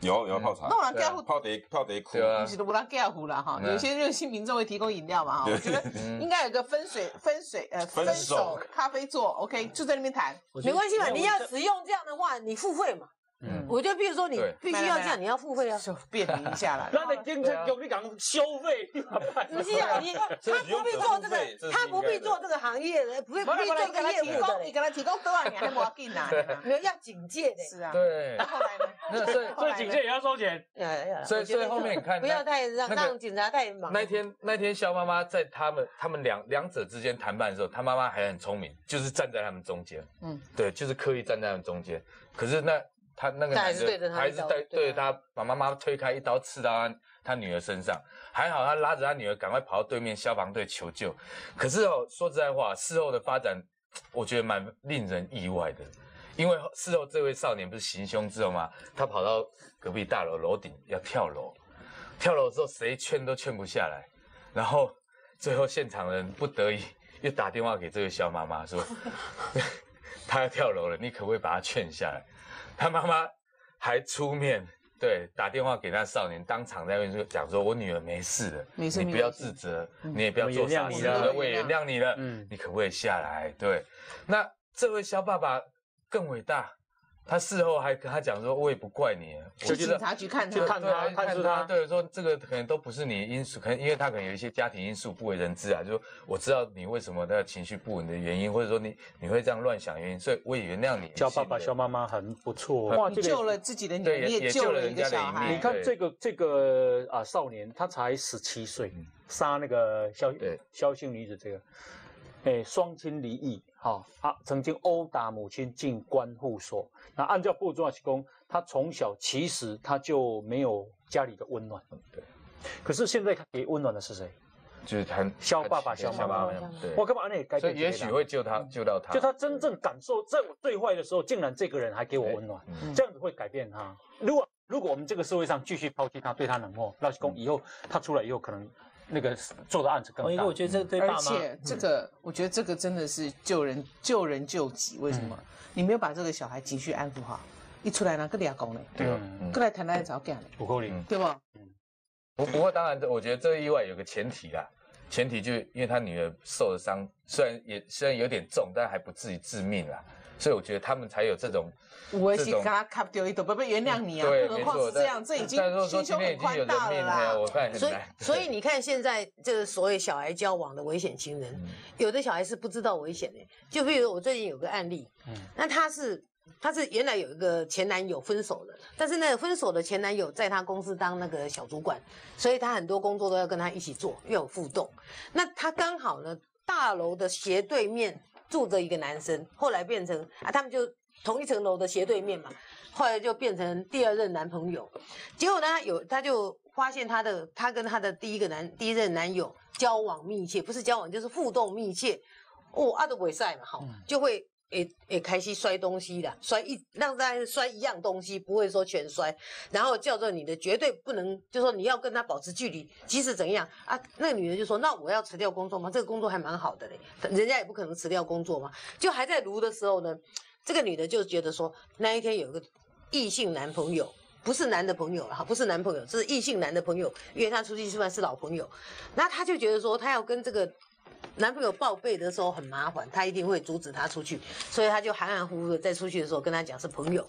有有泡茶。那，我来盖壶泡得泡得苦。对。啊。不是都不让盖壶了哈，嗯。有些热心民众会提供饮料嘛哈，我觉得 应该有个分水分水呃分手。咖啡座，OK，就在那边谈，没关系嘛，你要只用这样的话，你付费嘛。嗯我觉得，比如说你必须要这样，你要付费啊。就便民一下了。咱的警察局你讲收费，不是啊，你他不必做这个，他不必做这个行业的，不必不必做这个业务的你，给他提供多少年还没进来？没有要警戒的。是啊，对，后来呢？那所以所以警戒也要收钱。所以所以后面你看不要太让让警察太忙。那天那天肖妈妈在他们他们两两者之间谈判的时候，他妈妈还很聪明，就是站在他们中间，嗯嗯，对，就是刻意站在他们中间。可是那他那个男的是对着他还是对一刀对着他把妈妈推开，一刀刺到他他女儿身上。还好他拉着他女儿赶快跑到对面消防队求救。可是哦，说实在话，事后的发展，我觉得蛮令人意外的。因为事后这位少年不是行凶之后嘛，他跑到隔壁大楼楼顶要跳楼，跳楼之后谁劝都劝不下来，然后最后现场人不得已又打电话给这位肖妈妈说，他要跳楼了，你可不可以把他劝下来？他妈妈还出面。对，打电话给那少年，当场在那边就讲说：“我女儿没事的，你不要自责，你也不要做傻事，我原谅你了我也原谅你了，嗯你可不可以下来？”对，那这位肖爸爸更伟大，他事后还跟他讲说，我也不怪你，我去觉得警察局看他，去看他看出他对，说这个可能都不是你的因素，可能因为他可能有一些家庭因素不为人知啊，就说我知道你为什么的情绪不稳的原因，或者说你你会这样乱想原因，所以我也原谅你。教爸爸、信任教妈妈很不错。哇，你救了自己的女儿，也你救了一个也救了人家的小孩你。看这个这个啊少年，他才十七岁，杀那个肖对萧姓女子这个，哎，双亲离异，哈、啊，曾经殴打母亲进关护所。那按照布状是公，他从小其实他就没有家里的温暖，对，可是现在他给温暖的是谁？就是他肖爸爸萧萧妈妈。对，我干嘛那也改所以也许会救他救到他，就他真正感受，在我最坏的时候，竟然这个人还给我温暖，嗯。这样子会改变他。如果如果我们这个社会上继续抛弃他，对他冷漠，老实讲，以后他出来以后，可能那个做的案子更大。王一哥，我觉得这对爸妈，而且这个，我觉得这个真的是救人救人救己。为什么？你没有把这个小孩情绪安抚好，一出来呢，个俩讲呢，对啊，嗯嗯过来谈来找干呢，不够力，对吧？不不过当然，我觉得这个意外有个前提啦，前提就是因为他女儿受的伤，虽然也虽然有点重，但还不至于致命啦，所以我觉得他们才有这种我是这种给他卡掉一朵，不不原谅你啊，何，况是这样，这已经心胸很宽大了啦。我看所以。所以你看现在这个所谓小孩交往的危险情人，有的小孩是不知道危险的。就比如我最近有个案例，嗯那他是他是原来有一个前男友分手了，但是那个分手的前男友在他公司当那个小主管，所以他很多工作都要跟他一起做，又有互动。那他刚好呢，大楼的斜对面住着一个男生，后来变成啊，他们就同一层楼的斜对面嘛，后来就变成第二任男朋友。结果呢，他有他就发现他的他跟他的第一个男第一任男友交往密切，不是交往就是互动密切。哦，阿德韦塞嘛，好，就会也也开始摔东西的，摔一让大家摔一样东西，不会说全摔，然后叫做你的绝对不能，就说你要跟他保持距离，即使怎样啊，那个女人就说，那我要辞掉工作吗？这个工作还蛮好的嘞，人家也不可能辞掉工作嘛，就还在撸的时候呢，这个女的就觉得说，那一天有个异性男朋友。不是男的朋友了哈，不是男朋友，这是异性男的朋友约她出去吃饭是老朋友，那她就觉得说，她要跟这个男朋友报备的时候很麻烦，他一定会阻止他出去，所以他就含含糊糊的在出去的时候跟他讲是朋友。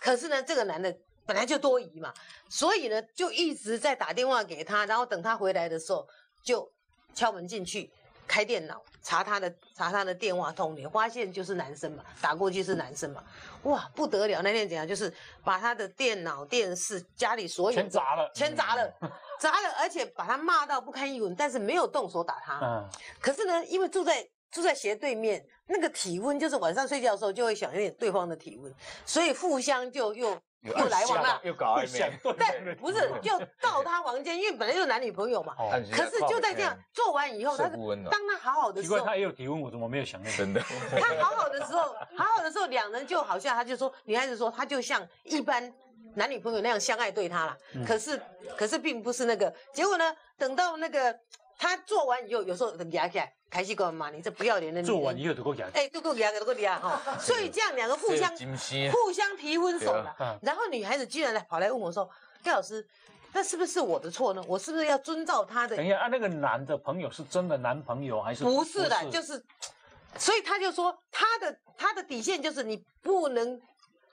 可是呢，这个男的本来就多疑嘛，所以呢就一直在打电话给他，然后等他回来的时候就敲门进去，开电脑查他的查他的电话通联，发现就是男生嘛，打过去是男生嘛，哇不得了！那天怎样，就是把他的电脑、电视、家里所有的全砸了全砸了，砸了，而且把他骂到不堪一闻，但是没有动手打他。嗯，可是呢，因为住在住在斜对面，那个体温就是晚上睡觉的时候就会想念对方的体温，所以互相就又又来往了。又搞暧昧，但 不是就到他房间，因为本来就是男女朋友嘛。哦，可是就在这样做完以后，他当他好好的奇怪，时候，他也有体温，我怎么没有想那个？真的，他好好的时候，好好的时候，两人就好像他就说，女孩子说，他就像一般男女朋友那样相爱对他啦。可是可是并不是那个结果呢，等到那个他做完以后，有时候压起来，开始跟我骂你这不要脸的女人。做完以后就够牙。哎，都够压，都够压哈。所以这样两个互相互相提分手了。然后女孩子居然来跑来问我说：“盖老师，那是不是我的错呢？我是不是要遵照他的等一下，啊，那个男的朋友是真的男朋友还是不是的，就是，所以他就说他的他的底线就是你不能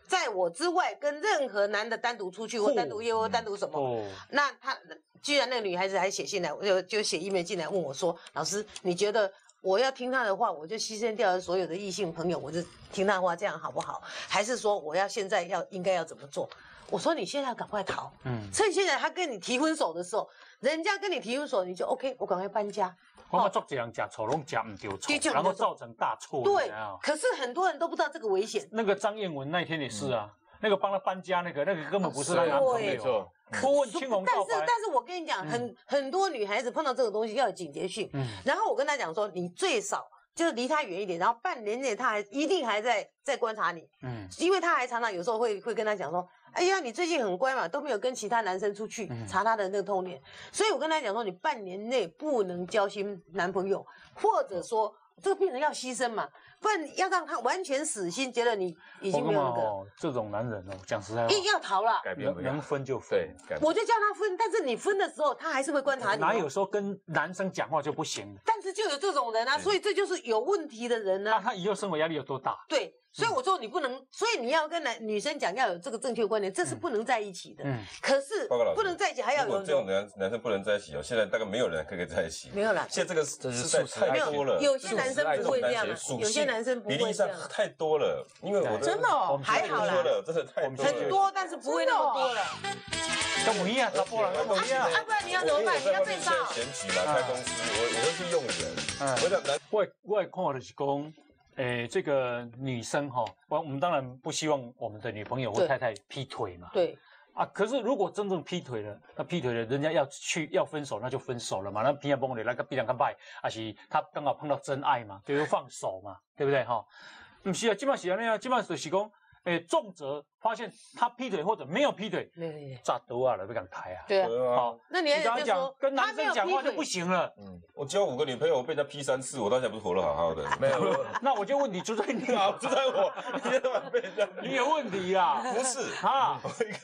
在我之外跟任何男的单独出去或单独约或单独什么。哦，那他居然那个女孩子还写信来，就就写 email 进来问我说：“老师，你觉得我要听他的话，我就牺牲掉了所有的异性朋友，我就听他的话，这样好不好？还是说我要现在要应该要怎么做？”我说：“你现在赶快逃，嗯，趁现在他跟你提分手的时候，人家跟你提分手，你就 OK，我赶快搬家。”我们做这样假丑，弄假唔丢丑，然后造成大错。对可是很多人都不知道这个危险。那个张燕文那天也是啊，那个帮他搬家那个，那个根本不是他对男朋友没错。，多问青红但皂白，是但是我跟你讲，很很多女孩子碰到这个东西要有警觉性。嗯然后我跟他讲说，你最少就是离他远一点，然后半年内他还一定还在在观察你，嗯。因为他还常常有时候会会跟他讲说，哎呀，你最近很乖嘛，都没有跟其他男生出去查他的那个通联，所以我跟他讲说，你半年内不能交新男朋友，或者说这个病人要牺牲嘛，不然要让他完全死心，觉得你已经没有那个，哦，这种男人哦，讲实在话，硬要逃了。改变能能，分就分对，，我就叫他分，但是你分的时候，他还是会观察你哦。哪有说跟男生讲话就不行？但是就有这种人啊，所以这就是有问题的人呢那啊。他以后生活压力有多大？对，所以我说你不能，所以你要跟男女生讲要有这个正确观念，这是不能在一起的。嗯可是报告老师不能在一起，还要有如果这种男男生不能在一起哦，现在大概没有人可以在一起。没有啦。现在这个这是时代素食爱情太多了，有些男生不会这样有些男生不比例上会这样，太多了，因为我的真的哦我们还好了，真的太多了。很多，但是不会那么多了。跟我一样，他波兰跟我一样。啊，不然你要怎么办？你要被现在告。选举嘛，开公司，我我会去用人。嗯我想男外外看的是讲，诶，这个女生哈，我我们当然不希望我们的女朋友或太太劈腿嘛。对，啊，可是如果真正劈腿了，那劈腿了，人家要去要分手，那就分手了嘛。那平常崩的那个必然干败，还是他刚好碰到真爱嘛，就放手嘛，对不对哈？不是啊，基本上是安尼啊，基本上就是讲，诶，重则发现他劈腿或者没有劈腿，炸多啊了，不敢抬啊。对啊。好，那你你刚刚讲跟男生讲话就不行了，嗯，我交五个女朋友，我被人家劈三次，我到现在不是活得好好的。没有，那我就问你，就在你啊，就在我，一天到晚被人家 你有问题啊？不是。啊，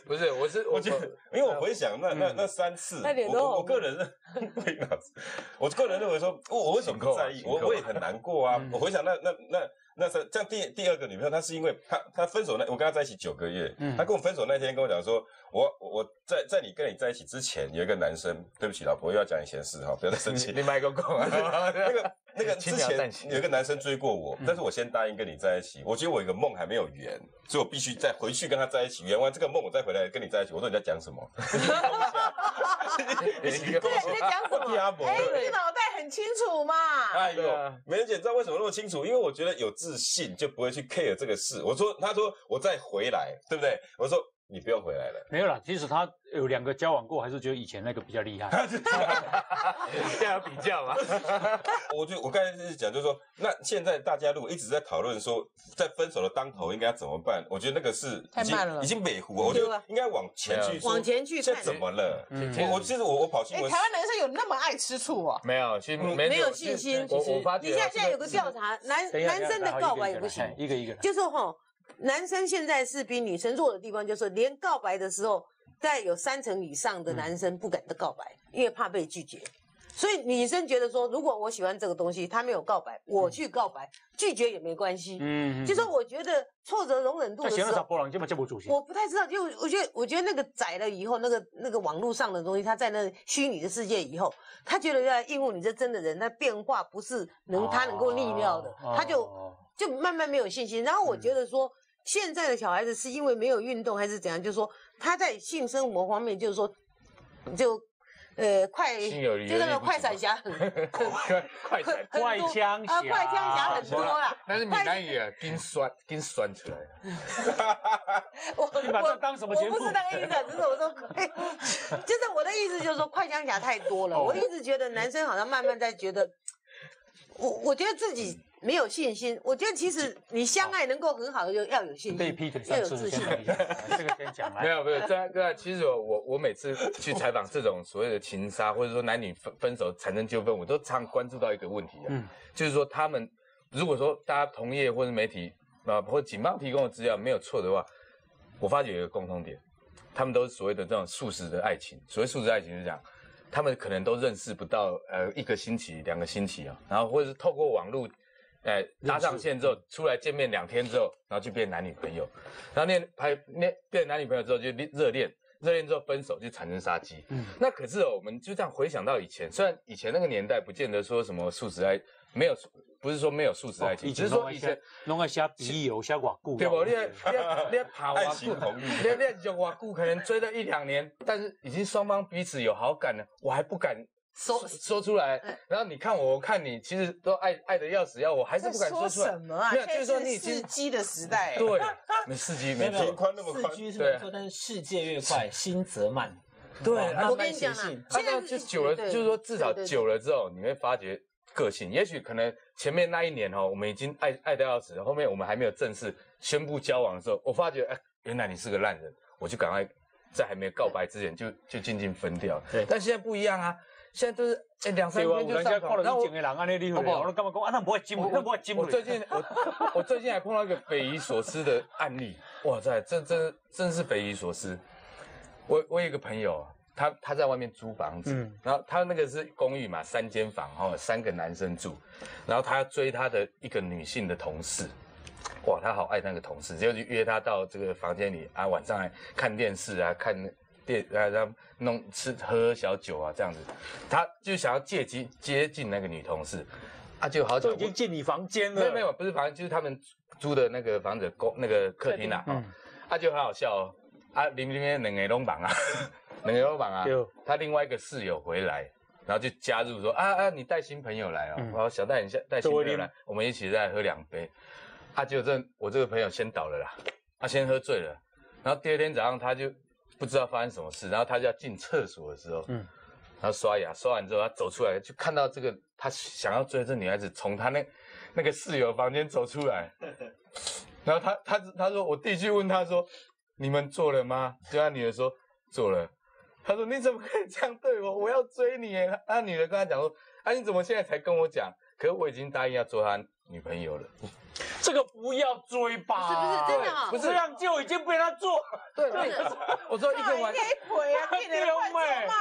不是，我是我觉得，因为我回想那那那三次，我我我个人认，对老师我个人认为说，我我为什么不在意？我我也很难过啊。我回想那那那那是这样第第二个女朋友，她是因为她她分手那我跟她在一起九个月，他跟我分手那天跟我讲说，我我在在你跟你在一起之前有一个男生，对不起老婆又要讲一些事哈，不要再生气。你买个狗啊，那个那个之前有一个男生追过我，但是我先答应跟你在一起，我觉得我有一个梦还没有圆，所以我必须再回去跟他在一起，圆完这个梦我再回来跟你在一起。我说你在讲什么？你对，你在讲什么？哎，你脑袋很清楚嘛。哎呦对啊，梅人姐，你知道为什么那么清楚？因为我觉得有自信就不会去 care 这个事。我说，他说我再回来，对不对？我说你不要回来了。没有啦，即使他有两个交往过，还是觉得以前那个比较厉害。这样比较嘛？我就我刚才是讲，就是说，那现在大家如果一直在讨论说，在分手的当头应该怎么办？我觉得那个是已经太慢了已经美糊了。我觉得应该往前去，往前去看现在怎么了？我我其实我我跑新哎，闻台湾男生有那么爱吃醋啊？没有，其实没没有信心我我发觉啊你现在现在有个调查，男男生的告白也不行，哎一个一个来。就说哈，男生现在是比女生弱的地方，就是连告白的时候，在有三成以上的男生不敢的告白，因为怕被拒绝。所以女生觉得说，如果我喜欢这个东西，他没有告白，我去告白，拒绝也没关系。嗯就说我觉得挫折容忍度那的时候，波浪，这么。我不太知道，就我觉得，我觉得那个窄了以后，那个那个网络上的东西，他在那虚拟的世界以后，他觉得要应付你这真的人，那变化不是能他能够逆料的，哦他就哦就慢慢没有信心。然后我觉得说，现在的小孩子是因为没有运动还是怎样，就是说他在性生活方面，就是说就呃快，就那个快闪侠很 很快快多枪侠啊，快枪侠很多啦。但是闽南语啊，跟酸跟酸出来了。我你把这当什么节目我不是那个意思啊，只是我说，哎就是我的意思，就是说快枪侠太多了。哦我一直觉得男生好像慢慢在觉得，我我觉得自己没有信心。我觉得其实你相爱能够很好的，就要有信心，被劈腿要有自信。这个先讲来。没有没有，这这样其实我我我每次去采访这种所谓的情杀，或者说男女分分手产生纠纷，我都常关注到一个问题啊，嗯就是说他们如果说大家同业或者媒体啊或者警方提供的资料没有错的话，我发觉有一个共同点，他们都是所谓的这种素食的爱情。所谓素食爱情是讲，他们可能都认识不到呃一个星期、两个星期啊，然后或者是透过网络。哎，搭上线之后，出来见面两天之后，然后就变男女朋友，然后恋拍恋变男女朋友之后就恋热恋，热恋之后分手就产生杀机。嗯，那可是哦，我们就这样回想到以前，虽然以前那个年代不见得说什么素食爱，没有，不是说没有素食爱情，只是说以前弄个虾皮油、虾寡固，对不？你你你你跑 爱瓦固，情红利你你就瓦固可能追了一两年，但是已经双方彼此有好感了，我还不敢说说出来。然后你看我，我看你，其实都爱爱的要死要，我还是不敢说出来。什么啊？没有，就是说你已四经 G 的时代，对，没四 G 没有。宽那么宽四 G 是对没错，但是世界越快，心则慢。对我跟慢你讲啊写信，他这样就久了，对就是说至少对对对久了之后，你会发觉个性。也许可能前面那一年哦，我们已经爱爱的要死，后面我们还没有正式宣布交往的时候，我发觉哎，原来你是个烂人，我就赶快在还没有告白之前就就渐渐分掉。对但现在不一样啊，现在都是哎两三天就上床，然后我以前的人安尼你会，好不。好我都感觉讲啊，那不会那不会进。我最近我我最近还碰到一个匪夷所思的案例，哇塞，这这真是匪夷所思。我我有一个朋友，他他在外面租房子，嗯。然后他那个是公寓嘛，三间房哈，三个男生住，然后他追他的一个女性的同事，哇，他好爱那个同事，就约他到这个房间里啊，晚上来看电视啊，看电啊，然后弄吃喝喝小酒啊，这样子，他就想要借机接近那个女同事，啊，就好久都已经进你房间了，没有没有，不是房，就是他们租的那个房子公那个客厅啊，嗯。哦，啊就很好笑哦，啊里面两个拢房啊，两个拢房啊对，他另外一个室友回来，然后就加入说啊啊你带新朋友来哦，嗯。我说小戴你带带新朋友来，我们一起再喝两杯，啊结果这我这个朋友先倒了啦，他先喝醉了，然后第二天早上他就不知道发生什么事，然后他就要进厕所的时候，嗯嗯。然后刷牙，刷完之后他走出来，就看到这个他想要追的这女孩子从他那那个室友房间走出来，然后他他他说我弟去问他说你们做了吗？就他女儿说做了，他说你怎么可以这样对我？我要追你耶！他女儿跟他讲说啊你怎么现在才跟我讲？可是我已经答应要做他女朋友了。这个不要追吧，是不是真的啊不是这样就已经被他做，对，我说一个晚可以回啊，变成换手嘛。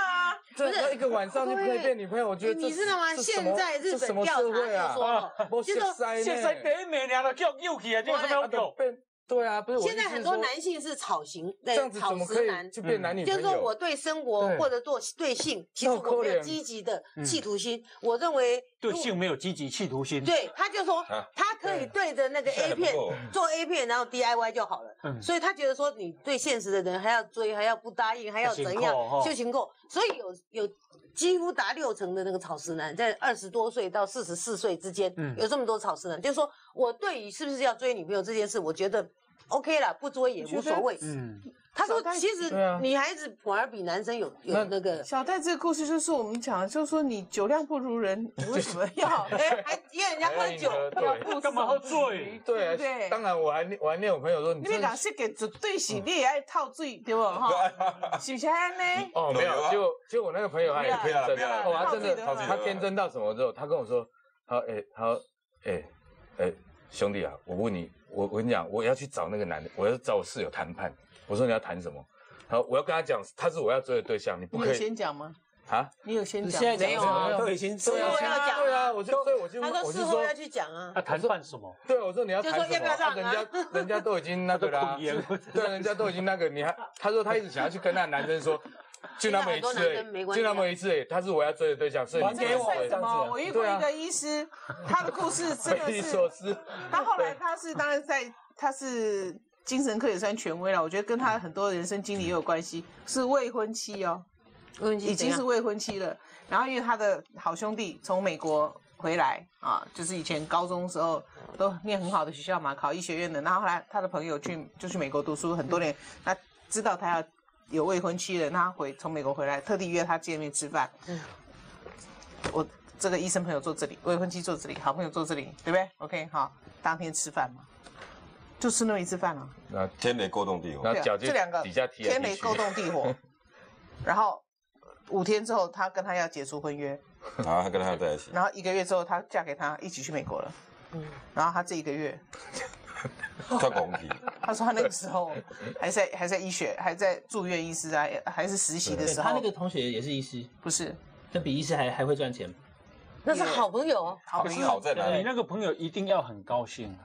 对，那一个晚上就可以变女朋友，我觉得这你知道吗？现在日这什么本调查社会啊就说就说塞呢现在第一美娘都叫诱起啊，就是要叫。变对啊，不是现在很多男性是草型，这样子草食男。就变男女？就是说，我对生活或者做对性，其实我没有积极的企图心。我认为对性没有积极企图心。对，他就说啊他可以对着那个 A 片做 A 片，然后 DIY 就好了。嗯所以他觉得说你对现实的人还要追，还要不答应，还要怎样修行够。所以有有几乎达六成的那个草食男，在二十多岁到四十四岁之间，嗯有这么多草食男，就是说我对于是不是要追女朋友这件事，我觉得 OK 了，不作也无所谓。嗯，他说其实女孩子反而比男生有有那那个。小戴这个故事就是我们讲的，就是说你酒量不如人，你为什么要 哎，还约人家喝酒，要对不干嘛喝醉？对啊对，当然我还念我还念我朋友说你你别真的讲是给绝对喜你也爱套醉，对不哈？是不是安呢？哦没有就就我那个朋友他也不要天真不要哦，他真的他天真到什么之后，他跟我说，他说哎他说哎哎兄弟啊，我问你，我我跟你讲，我要去找那个男的，我要找我室友谈判。我说你要谈什么？他说我要跟他讲，他是我要追的对象，你不你有可以先讲吗？啊。你有先讲？现在没有都已经事后要讲对啊，我就所以我就他说我就说事后要去讲啊他。谈判什么？对，我说你要就谈什么？说要不要让人啊家人家都已经那个啦、他都苦言对，人家都已经那个，你还他说他一直想要去跟那男生说，就那么一次就那么一次他是我要追的对象，所以还给我为什么？这样子我遇过一个医师，他的故事真的匪夷是所思。他后来他是当然在他是精神科也算权威了，我觉得跟他很多人生经历也有关系，是未婚妻哦，已经是未婚妻了。然后因为他的好兄弟从美国回来啊，就是以前高中时候都念很好的学校嘛，考医学院的。然后后来他的朋友去就去美国读书很多年，他知道他要有未婚妻了，那他回从美国回来，特地约他见面吃饭。嗯我这个医生朋友坐这里，未婚妻坐这里，好朋友坐这里，对不对？OK，好，当天吃饭嘛，就吃那么一次饭啊。那天雷勾动地火然，后对啊脚就这两个天雷勾动地火，然后五天之后，他跟他要解除婚约，然后他跟他在一起，然后一个月之后，他嫁给他，一起去美国了。嗯然后他这一个月，他公体，他说他那个时候 还在还在医学，还在住院医师啊，还是实习的时候。他那个同学也是医师，不是那比医师还还会赚钱。那是好朋友哦。好朋友好，在哪里？你那个朋友一定要很高兴，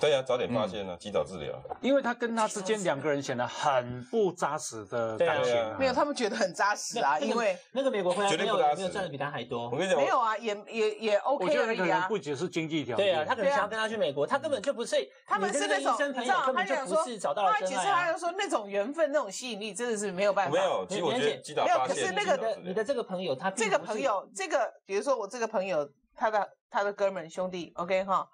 对呀，早点发现呢，及早治疗。因为他跟他之间两个人显得很不扎实的感情没有，他们觉得很扎实啊，因为那个美国回来没有绝对不扎实没有赚的比他还多我。跟你讲，没有啊，也也也 OK 觉得那而已啊。个人不只是经济条件，对啊，他可能想要跟他去美国，他根本就不是他们是那种道，根本就他讲说，不是找到了后来解释，真爱啊。他就说那种缘分、那种吸引力真的是没有办法。没有，其实我觉得及早发现，没有可是那个及早治疗你的这个朋友，他这个朋友，这个比如说我这个朋友，他的他的哥们兄弟，OK 哈，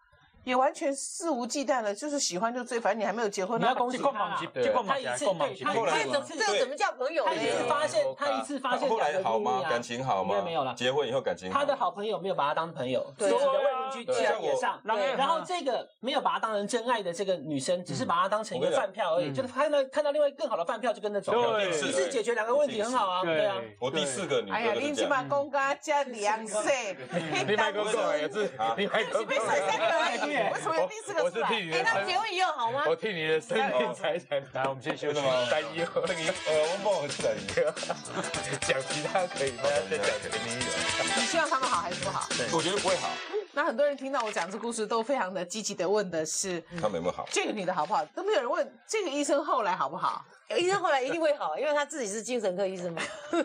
也完全肆无忌惮了，就是喜欢就追，反正你还没有结婚，你要那恭喜他他一次他后来这怎么这个怎么叫朋友他一次呢？发现，他一次发现后来好吗？感情好吗？没有没有了。结婚以后感情好他的好朋友没有把他当朋友，自对己的未婚妻居然也上，对然后这个没有把他当成真爱的这个女生，只是把他当成一个饭票而已，嗯就是看到看到另外更好的饭票就跟着走，对一次解决两个问题很好啊，对啊。我第四个女哎呀，哥就是这样。你起码公家加两岁，你买公公也是，你买公是为什么有第四个出来？我是替你哎，那结婚以后好吗？我替你的生命财产来，我们先休息。担忧。那个呃，我整一个 讲其他可以，不 要再讲前女友。你希望他们好还是不好？我觉得不会好，那很多人听到我讲这故事，都非常的积极的问的是，他们有没有好？这个女的好不好？都没有人问这个医生后来好不好？医生后来一定会好，因为他自己是精神科医生嘛。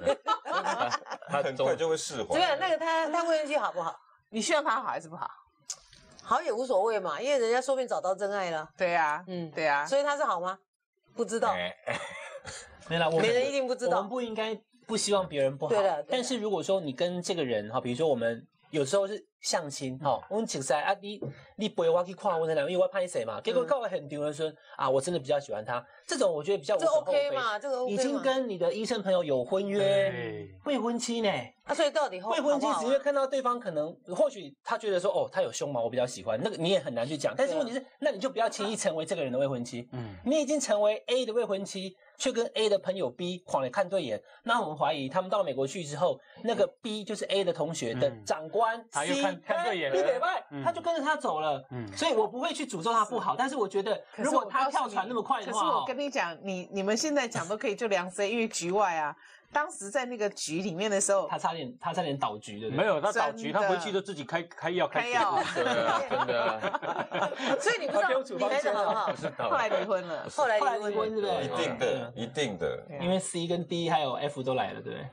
他很快就会释怀。对啊，那个他他未婚妻好不好？你希望他好还是不好？好也无所谓嘛，因为人家说不定找到真爱了，对啊，嗯对啊，所以他是好吗？不知道。哎 没了，我们没人一定不知道我们不应该不希望别人不好。对的对的但是如果说你跟这个人哈，比如说我们有时候是相亲哈，我们请赛啊，你你陪我去看我在两，因为我拍谁嘛，结果告了很丢人说啊，我真的比较喜欢他，这种我觉得比较无这可厚 OK 非。嘛？这个 OK 已经跟你的医生朋友有婚约对，未婚妻呢？啊，所以到底后未婚妻只因为看到对方可能或许他觉得说哦，他有胸毛，我比较喜欢，那个你也很难去讲。但是问题是，那你就不要轻易成为这个人的未婚妻。嗯，你已经成为 A 的未婚妻，却跟 A 的朋友 B 晃了看对眼，那我们怀疑他们到美国去之后，那个 B 就是 A 的同学的嗯长官他又 C，看看对眼了他就跟着他走了。嗯所以我不会去诅咒他不好，但是我觉得可是如果他跳船那么快的可是话，我哦跟你讲，你你们现在讲都可以就两 C，因为局外啊，当时在那个局里面的时候，他差点他差点倒局的，没有他倒局，他回去就自己开开药开药，所以你不知道你来的好不好？后来离婚了。后来离婚，离婚对不对？一定的，一定的。因为 C 跟 D 还有 F 都来了，对不对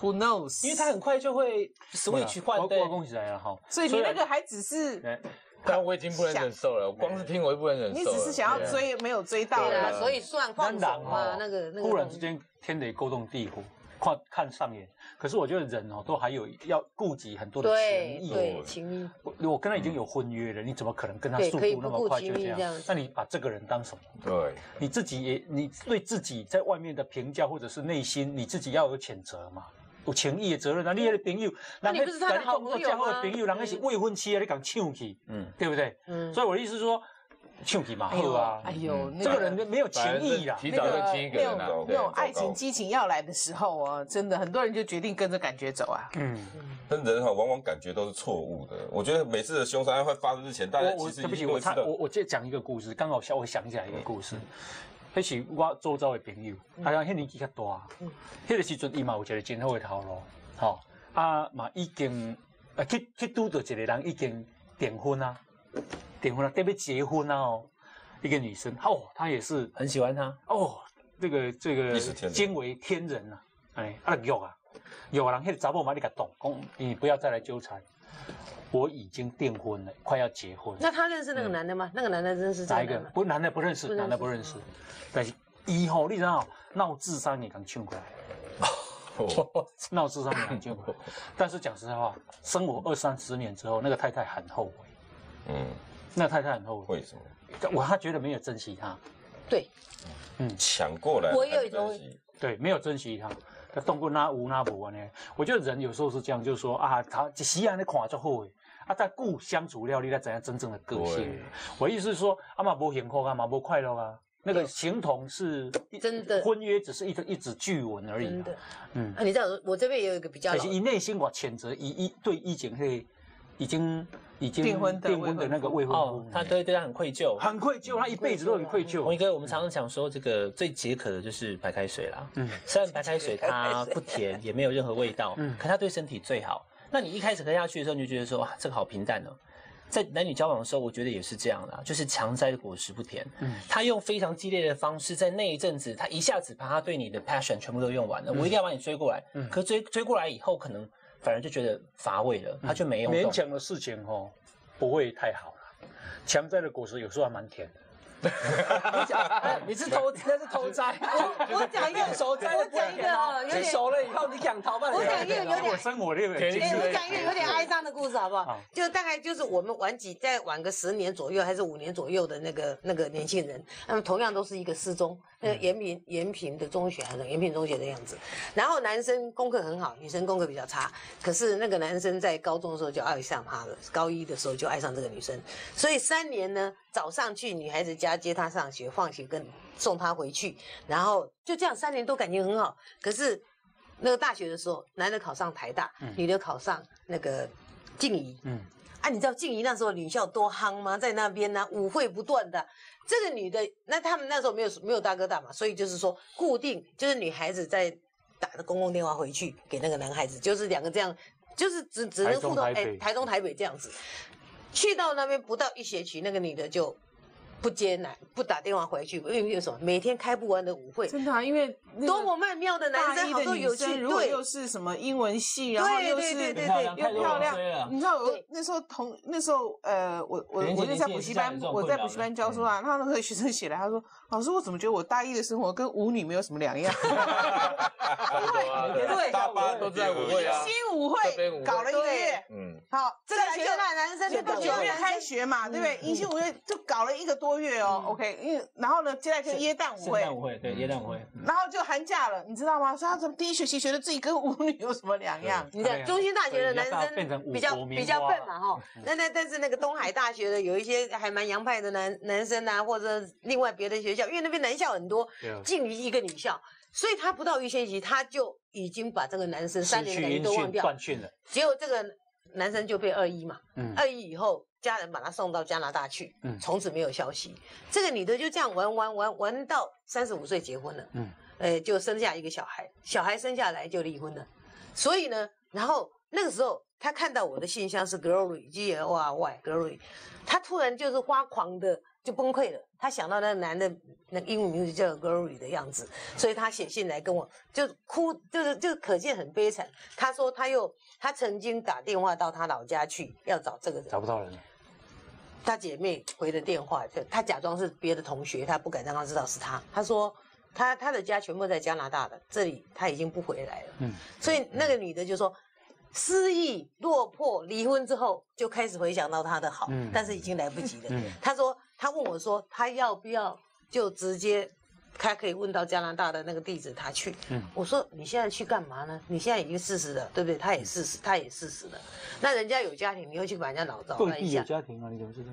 ？Who knows？因为他很快就会 switch 换对我我。恭喜来了哈。所以你那个还只是对 但我已经不能忍受了，我光是听我就不能忍受。你只是想要追，没有追到。所以算放手嘛，哦那个那个忽然之间天雷勾动地火，看看上眼。可是我觉得人哦，都还有要顾及很多的情谊。对对情谊，我我跟他已经有婚约了，你怎么可能跟他速度那么快就这样？那你把这个人当什么？对，你自己也，你对自己在外面的评价或者是内心，你自己要有谴责嘛，有情义的责任啊。你的朋友，人你不是他的好朋友吗交好的朋友，人家是未婚妻啊，你敢抢去，嗯，对不对？嗯，所以我的意思是说，抢去嘛哎呦好啊，哎呦，那这个人没有情义啦。提早就亲一个那人啊。种那种爱情激情要来的时候啊，真的很多人就决定跟着感觉走啊。嗯，但人哈往往感觉都是错误的。我觉得每次的凶杀案会发生之前，大家其实对不起，我我我接讲一个故事，刚好想我想起来一个故事。迄是我周遭的朋友，啊，迄年纪较大，迄个时阵伊嘛有一个真好的头路，吼，啊嘛已经啊去去拄到一个人已经订婚啊，订婚啊，准备结婚啊哦，一个女生，哦，她也是很喜欢他，哦，这个这个惊为天人啊！哎，啊有啊，有人迄个查某嘛，你甲动，讲你不要再来纠缠，我已经订婚了，快要结婚了。那他认识那个男的吗？那个男的认识这哪一个？不男的不认识，认识。男的不认识，但是伊吼，你知道闹智商也敢劝过来，闹智商也敢劝过来。但是讲实在话，生活二三十年之后，那个太太很后悔，嗯，那个太太很后悔，为什么？我他觉得没有珍惜她，对，嗯。抢过来？我有一种对，没有珍惜她。他动过那无那无呢？我觉得人有时候是这样，就是说啊，他一时安尼看就好诶，啊，但故相处了，你才怎样真正的个性对。我意思是说，啊嘛不幸福啊，嘛不快乐啊。那个形同是真的婚约，只是一个一纸据文而已、啊。真的。嗯，啊，你知道我这边也有一个比较老但是，以内心我谴责以一对一景会已经已经订婚的订婚的那个未婚夫，，哦他对对他很愧疚。很愧疚，他一辈子都很愧疚。红一哥，我们常常讲说，这个最解渴的就是白开水啦。嗯嗯，虽然白开水它不甜，也没有任何味道，嗯嗯，可它对身体最好。那你一开始喝下去的时候，你就觉得说，哇，这个好平淡哦。在男女交往的时候，我觉得也是这样的啊，就是强摘的果实不甜。嗯嗯，他用非常激烈的方式，在那一阵子，他一下子把他对你的 passion 全部都用完了。我一定要把你追过来。嗯嗯，可追追过来以后，可能反而就觉得乏味了，他就没有动。勉强的事情哦，不会太好了。强摘的果实有时候还蛮甜的，你讲，哎你是偷，那是偷摘。我讲一个熟摘我讲一个哦有点熟了以后你讲逃吧。我讲一个有点我生活那个给你哎，我讲一个有点哀伤的故事好不好好？就大概就是我们晚几再晚个十年左右，还是五年左右的那个那个年轻人，他们同样都是一个失踪，那个延平延平的中学还是延平中学的样子。然后男生功课很好，女生功课比较差。可是那个男生在高中的时候就爱上她了，高一的时候就爱上这个女生，所以三年呢，早上去女孩子家接她上学，放学跟送她回去，然后就这样三年都感情很好。可是那个大学的时候，男的考上台大，女的考上那个静宜。嗯啊，你知道静宜那时候女校多夯吗？在那边呢，舞会不断的。这个女的，那他们那时候没有没有大哥大嘛，所以就是说固定就是女孩子在打的公共电话回去给那个男孩子，就是两个这样，就是只只能互动，哎台中台北这样子。去到那边不到一学期，那个女的就不接男不打电话回去，因为有什么每天开不完的舞会，真的啊，因为多么曼妙的男生，好多有趣，女生如果对。又是什么英文系，然后对又是对对对对又漂亮，你知道我那时候同那时候呃，我我我就在补习班我在补习班教书啊，然后那个学生写来，他说老师，我怎么觉得我大一的生活跟舞女没有什么两样？对。大巴都在舞会啊，新舞会会。搞了一个月，嗯，好，这这个学个学大男生就不九月开学嘛，对不对？迎新舞会就搞了一个多月哦，OK，因为然后呢，接下来就耶诞舞会，圣诞舞会，对，耶诞舞会。然后就寒假了，你知道吗？所以他从第一学期觉得自己跟舞女有什么两样？你看中心大学的男生比较比较花笨嘛哈，那那但是那个东海大学的有一些还蛮洋派的男男生啊，或者另外别的学校，因为那边男校很多近于一个女校，所以他不到一学期他就已经把这个男生三年的感失去音讯情都忘掉，断训了，结果这个男生就被二一嘛，嗯二一以后家人把他送到加拿大去嗯，从此没有消息。这个女的就这样玩玩玩玩到三十五岁结婚了，嗯呃，就生下一个小孩，小孩生下来就离婚了。所以呢，然后那个时候他看到我的信箱是 Glory G L R Y Glory，他突然就是发狂的就崩溃了。他想到那个男的那个英文名字叫 Glory 的样子，所以他写信来跟我就哭，就是就可见很悲惨。他说他又他曾经打电话到他老家去要找这个人，找不到人了。他姐妹回的电话，就他假装是别的同学，他不敢让他知道是他。他说他他的家全部在加拿大的，这里他已经不回来了。嗯，所以那个女的就说，失意落魄，离婚之后就开始回想到他的好，嗯但是已经来不及了。嗯他说他问我说，他要不要就直接。他可以问到加拿大的那个地址，他去。嗯我说你现在去干嘛呢？你现在已经四十了，对不对？他也四十，他也四十了。那人家有家庭，你又去把人家老找未必有那一下。家庭啊，你怎么知道？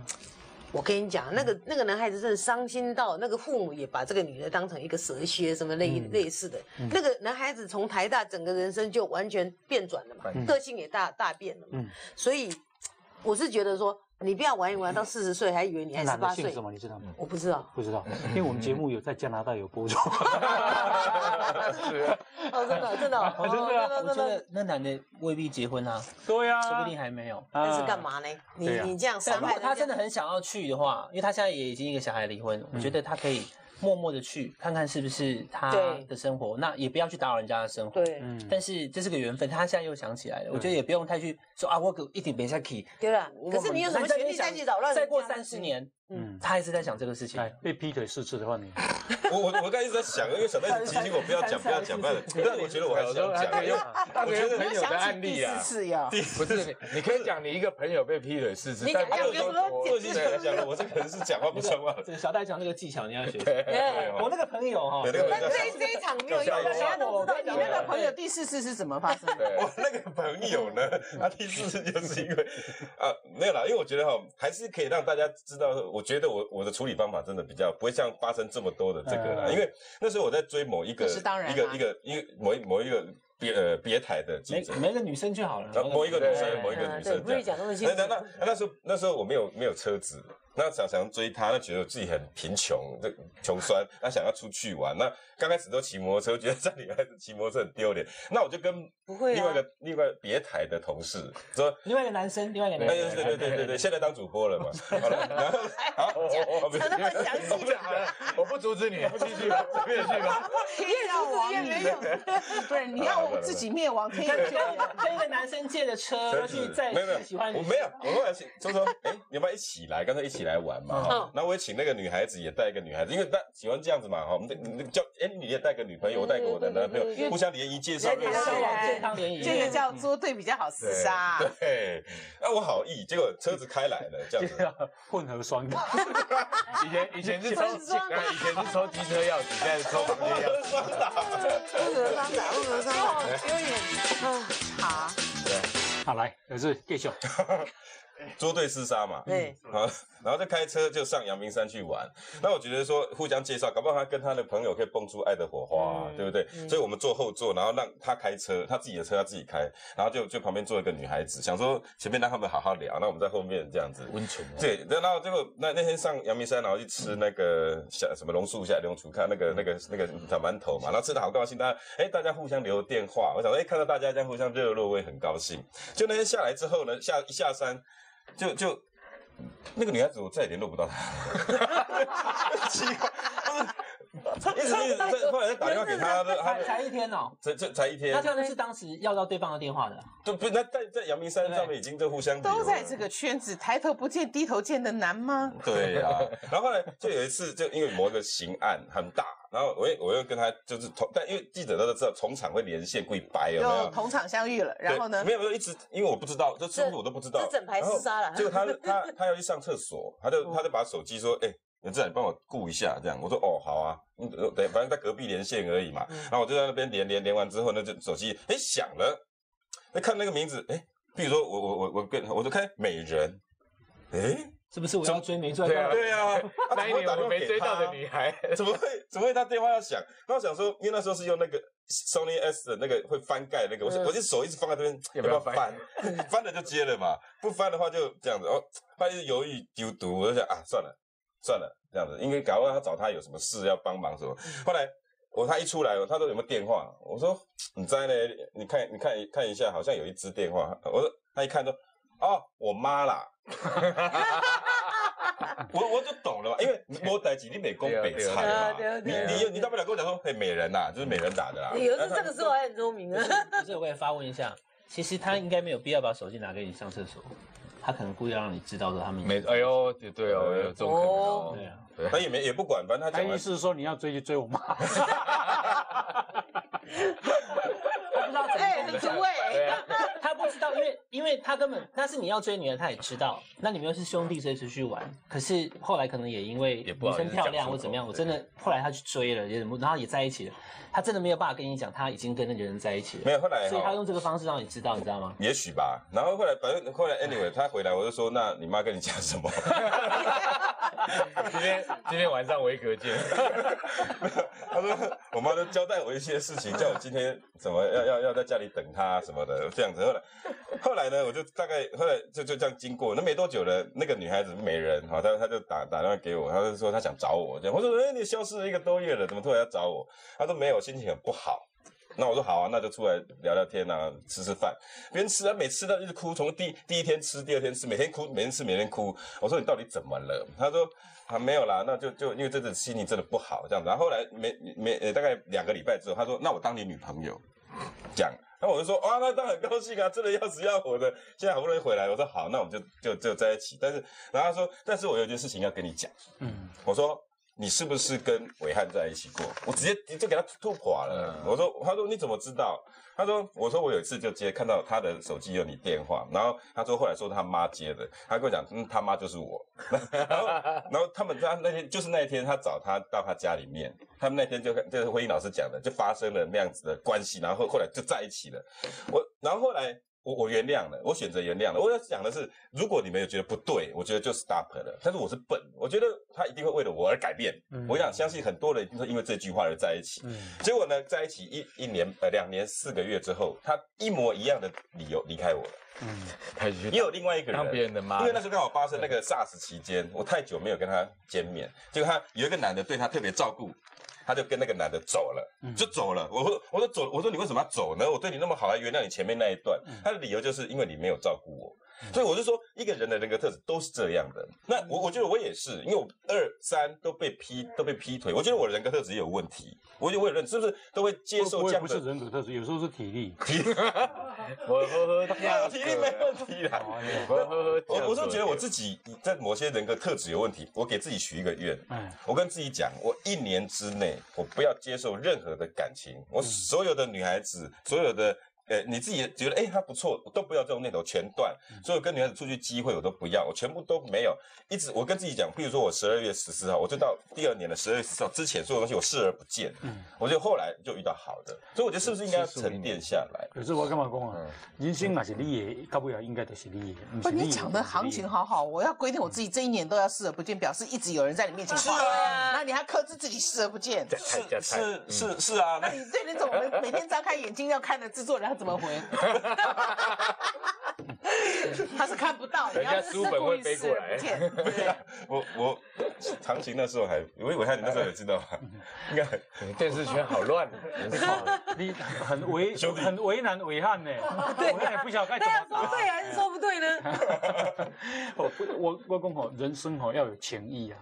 我跟你讲，那个那个男孩子真的伤心到，那个父母也把这个女的当成一个蛇蝎什么类、嗯类似的。那个男孩子从台大整个人生就完全变转了嘛，嗯个性也大大变了嘛。嗯所以我是觉得说，你不要玩一玩到四十岁还以为你还十八岁姓什，么？你知道吗？我不知道。不知道，因为我们节目有在加拿大有播出。哦，真的真的哦，真的我觉得那男的未必结婚啊，对呀，说不定还没有。那是干？嘛呢？你你这样伤害人家真的很想要去的话，因为他现在也已经一个小孩离婚，我觉得他可以默默的去看看是不是他的生活，那也不要去打扰人家的生活。对嗯，但是这是个缘分，他现在又想起来了，我觉得也不用太去说啊，我可一点别下去。对了。可是你有什么权利再去扰乱？再过三十年，嗯，他一直在想这个事情。哎。，被劈腿四次的话，你我我我刚才一直在想，因为小袋子提醒我不要讲，不要讲，不要讲，但我觉得我还是要讲，因为我觉得朋友的案例啊。第，四次要。不是你，你可以讲你一个朋友被劈腿四次，但你讲没有说讲我我已经讲讲了，我这个人是讲话不算话。这个小戴讲那个技巧你要学 我那个朋友哈对，那这这一场没有用，都知道你那个朋友第四次是怎么发生的？我那个朋友呢，他第四次就是因为啊，没有啦，因为我觉得哈，还是可以让大家知道，我觉得我我的处理方法真的比较不会像发生这么多的这个啦，嗯因为那时候我在追某一个是当然啊一个一个一个某一某一个别呃别台的记每者。没个女生就好了然后某一个女生，某一个女生这样不会。讲那么清楚。那那那那那时候那时候我没有没有车子，那想想追他，那觉得自己很贫穷，这穷酸，那想要出去玩，那刚开始都骑摩托车，觉得在女孩子骑摩托车很丢脸，那我就跟不会啊另外一个另外别台的同事说。另外一个男生，另外一个哎男生，对对对对对，现在当主播了嘛，好了，然后好，我们讲那么详细的，好了，我不阻止你，继续吧，继续吧。越要往里，对，你要算了自己灭亡，天也救人。跟一个男生借的车去载没有没有喜欢我没有，我后来请就说，哎，你要不要一起来？刚才一起来玩嘛，哈。那我也请那个女孩子也带一个女孩子，因为大喜欢这样子嘛，哈，我们那那个叫，哎，你也带个女朋友，我带个我的男朋友，互相联谊介绍认识。健康联谊，这个叫作对比较好厮杀。对，哎我好意，结果车子开来了，这样子，混合双打，以前以前是抽，以前是抽机车钥匙，现在是抽房间钥匙。双打，混合双打，不合商打，有点啊，好，好来，儿子继续，捉对厮杀嘛，对，好，然后就开车就上阳明山去玩。那我觉得说互相介绍，搞不好他跟他的朋友可以蹦出爱的火花、对不对？所以我们坐后座，然后让他开车，他自己的车他自己开，然后就就旁边坐一个女孩子，想说前面让他们好好聊，那我们在后面这样子。温泉啊，对，然后结果那那天上阳明山，然后去吃那个下什么榕树下龙厨看那个那个那个小馒头嘛，然后吃的好高兴，大家哎大家互相留电话，我想说哎看到大家这样互相热络，我也很高兴。就那天下来之后呢，下一下山就就那个女孩子我再也联络不到她，奇怪，一直一直在后来再打电话给她，她才才一天哦。这这才一天那，这样是当时要到对方的电话的，就不是那在在阳明山上面已经就互相都在这个。圈子，抬头不见低头见的难吗？对呀、然后后来就有一次，就因为某一个刑案很大，然后我又我又跟他就是同，但因为记者都知道从场会连线，故意掰有没有？同场相遇了，然后呢对没？有没有一直，因为我不知道，这是不是我都不知道。这整排厮杀了然后结果他他 他要去上厕所，他就他就把手机说，哎、袁志你帮我顾一下，这样。我说哦，好啊，嗯，等反正在隔壁连线而已嘛。然后我就在那边连连连完之后呢，就手机哎响了，那看那个名字，哎，比如说我我我我跟我就看美人，哎，是不是我要追没追对啊到？对啊，啊那一年我没追到的女孩，怎么会怎么会他电话要响？然后我想说，因为那时候是用那个 Sony S 的那个会翻盖那个，我就我就手一直放在这边，要不要要不要翻翻？翻了就接了嘛，不翻的话就这样子。哦，他一直犹豫丢毒，我就想啊，算了算了，这样子，因为搞不好他找他有什么事要帮忙什么。后来我他一出来，他说有没有电话？我说你在呢，你看你看看一下，好像有一支电话。我说他一看说。哦，我妈啦，我我就懂了嘛，因为我代几你美工北菜嘛，你你你大不了跟我讲说，嘿，美人呐，就是美人打的啦。有的这个时候还很聪明啊。不是，我也发问一下，其实他应该没有必要把手机拿给你上厕所，他可能故意让你知道说他们没，哎呦，对对哦，有这种可能哦。对。啊，他也没也不管，反正他他意思是说你要追就追我妈，我不知道怎哎，么很主委，对啊，他不知道，因为因为他根本但是你要追女儿，他也知道，那你们又是兄弟，所以出去玩。可是后来可能也因为女生漂亮或怎么样，我真的后来他去追了，也然后也在一起了，他真的没有办法跟你讲他已经跟那个人在一起了，没有，后来所以他用这个方式让你知道，你知道吗？也许吧。然后后来反正后来 anyway 他回来，我就说，那你妈跟你讲什么？今天今天晚上维格见，他说我妈都交代我一些事情，叫我今天怎么要要要在家里等他什么的，这样子。后来 后来呢，我就大概后来就就这样经过，那没多久呢，那个女孩子美人哈，她她就打打电话给我，她就说她想找我这样。我说哎、你消失了一个多月了，怎么突然要找我？她说没有，心情很不好。那我说好啊，那就出来聊聊天啊，吃吃饭。边吃啊，每吃到一直哭，从第第一天吃，第二天吃，每天哭，每天吃，每天哭。我说你到底怎么了？他说啊没有啦，那就就因为这次心情真的不好这样子。然后后来没没大概两个礼拜之后，他说那我当你女朋友，讲。那我就说啊，那当然很高兴啊，真的要死要活的，现在好不容易回来，我说好，那我们就就就在一起。但是，然后他说，但是我有一件事情要跟你讲。嗯，我说你是不是跟伟汉在一起过？我直接就给他吐垮了。我说，他说你怎么知道？他说，我说我有一次就接看到他的手机有你电话，然后他说后来说他妈接的，他跟我讲，嗯，他妈就是我。然后，然后他们他那天就是那一天，他找他到他家里面，他们那天就就是慧英老师讲的，就发生了那样子的关系，然后后来就在一起了。我，然后后来。我我原谅了，我选择原谅了。我要讲的是，如果你们有觉得不对，我觉得就 stop 了。但是我是笨，我觉得他一定会为了我而改变。我想相信很多人一定会因为这句话而在一起。结果呢，在一起一一年呃两年四个月之后，他一模一样的理由离开我了。他去也有另外一个人当别人的妈因为那时候刚好发生那个 SARS 期间，我太久没有跟他见面，结果他有一个男的对他特别照顾，他就跟那个男的走了，就走了。我说我说走，我说你为什么要走呢？我对你那么好，还原谅你前面那一段。他的理由就是因为你没有照顾我。所以我就说，一个人的人格特质都是这样的。那我我觉得我也是，因为我二三都被劈都被劈腿，我觉得我的人格特质也有问题。我觉得我有认，是不是都会接受这样的？不是人格特质，有时候是体力。我呵呵，体力没问题啦。我我我就觉得我自己在某些人格特质有问题，我给自己许一个愿，我跟自己讲，我一年之内我不要接受任何的感情，我所有的女孩子，所有的。呃，你自己觉得哎，他不错，都不要这种念头，全断。所有跟女孩子出去机会我都不要，我全部都没有。一直我跟自己讲，譬如说我十二月十四号，我就到第二年的十二月十四号之前，所有东西我视而不见。嗯，我觉得后来就遇到好的，所以我觉得是不是应该沉淀下来？可是我干嘛讲啊？人生那是你的，到不了应该都是你的。不，你讲的行情好好，我要规定我自己这一年都要视而不见，表示一直有人在你面前是啊，那你还克制自己视而不见？是是是是啊。那你对那种每天张开眼睛要看的制作人，他怎么回？他是看不到，人家书本会飞过来。我我长情那时候还，我以为他你那时候也知道，应该电视圈好乱，你很为很为难为汉呢。对，我也不晓得该怎么说对还是说不对呢？我我我讲吼，人生吼要有情义啊，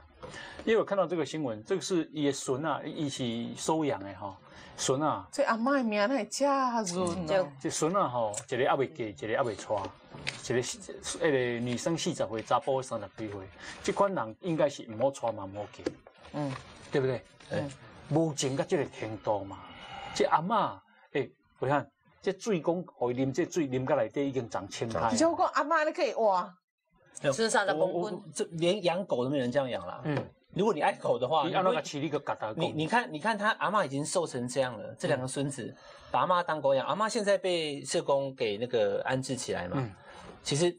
因为我看到这个新闻，这个是野孙啊一起收养的哈。孙啊，这阿妈名乃嘉润哦。这孙啊吼，一个还未嫁，一个还未娶，一个迄个女生四十岁，查甫三十几岁，这款人应该是唔好娶嘛，唔好嫁。嗯，对不对？嗯，无情到这个程度嘛。这阿妈，诶，你看，这水讲，互伊啉这水啉到内底已经长青苔。你就讲阿妈，你可以哇，吃三十公分，这连养狗都没人这样养了。嗯。如果你爱狗的话，你那个起立个疙瘩。你你看，你看他阿妈已经瘦成这样了，这两个孙子把阿妈当狗养。阿妈现在被社工给那个安置起来嘛。嗯。其实，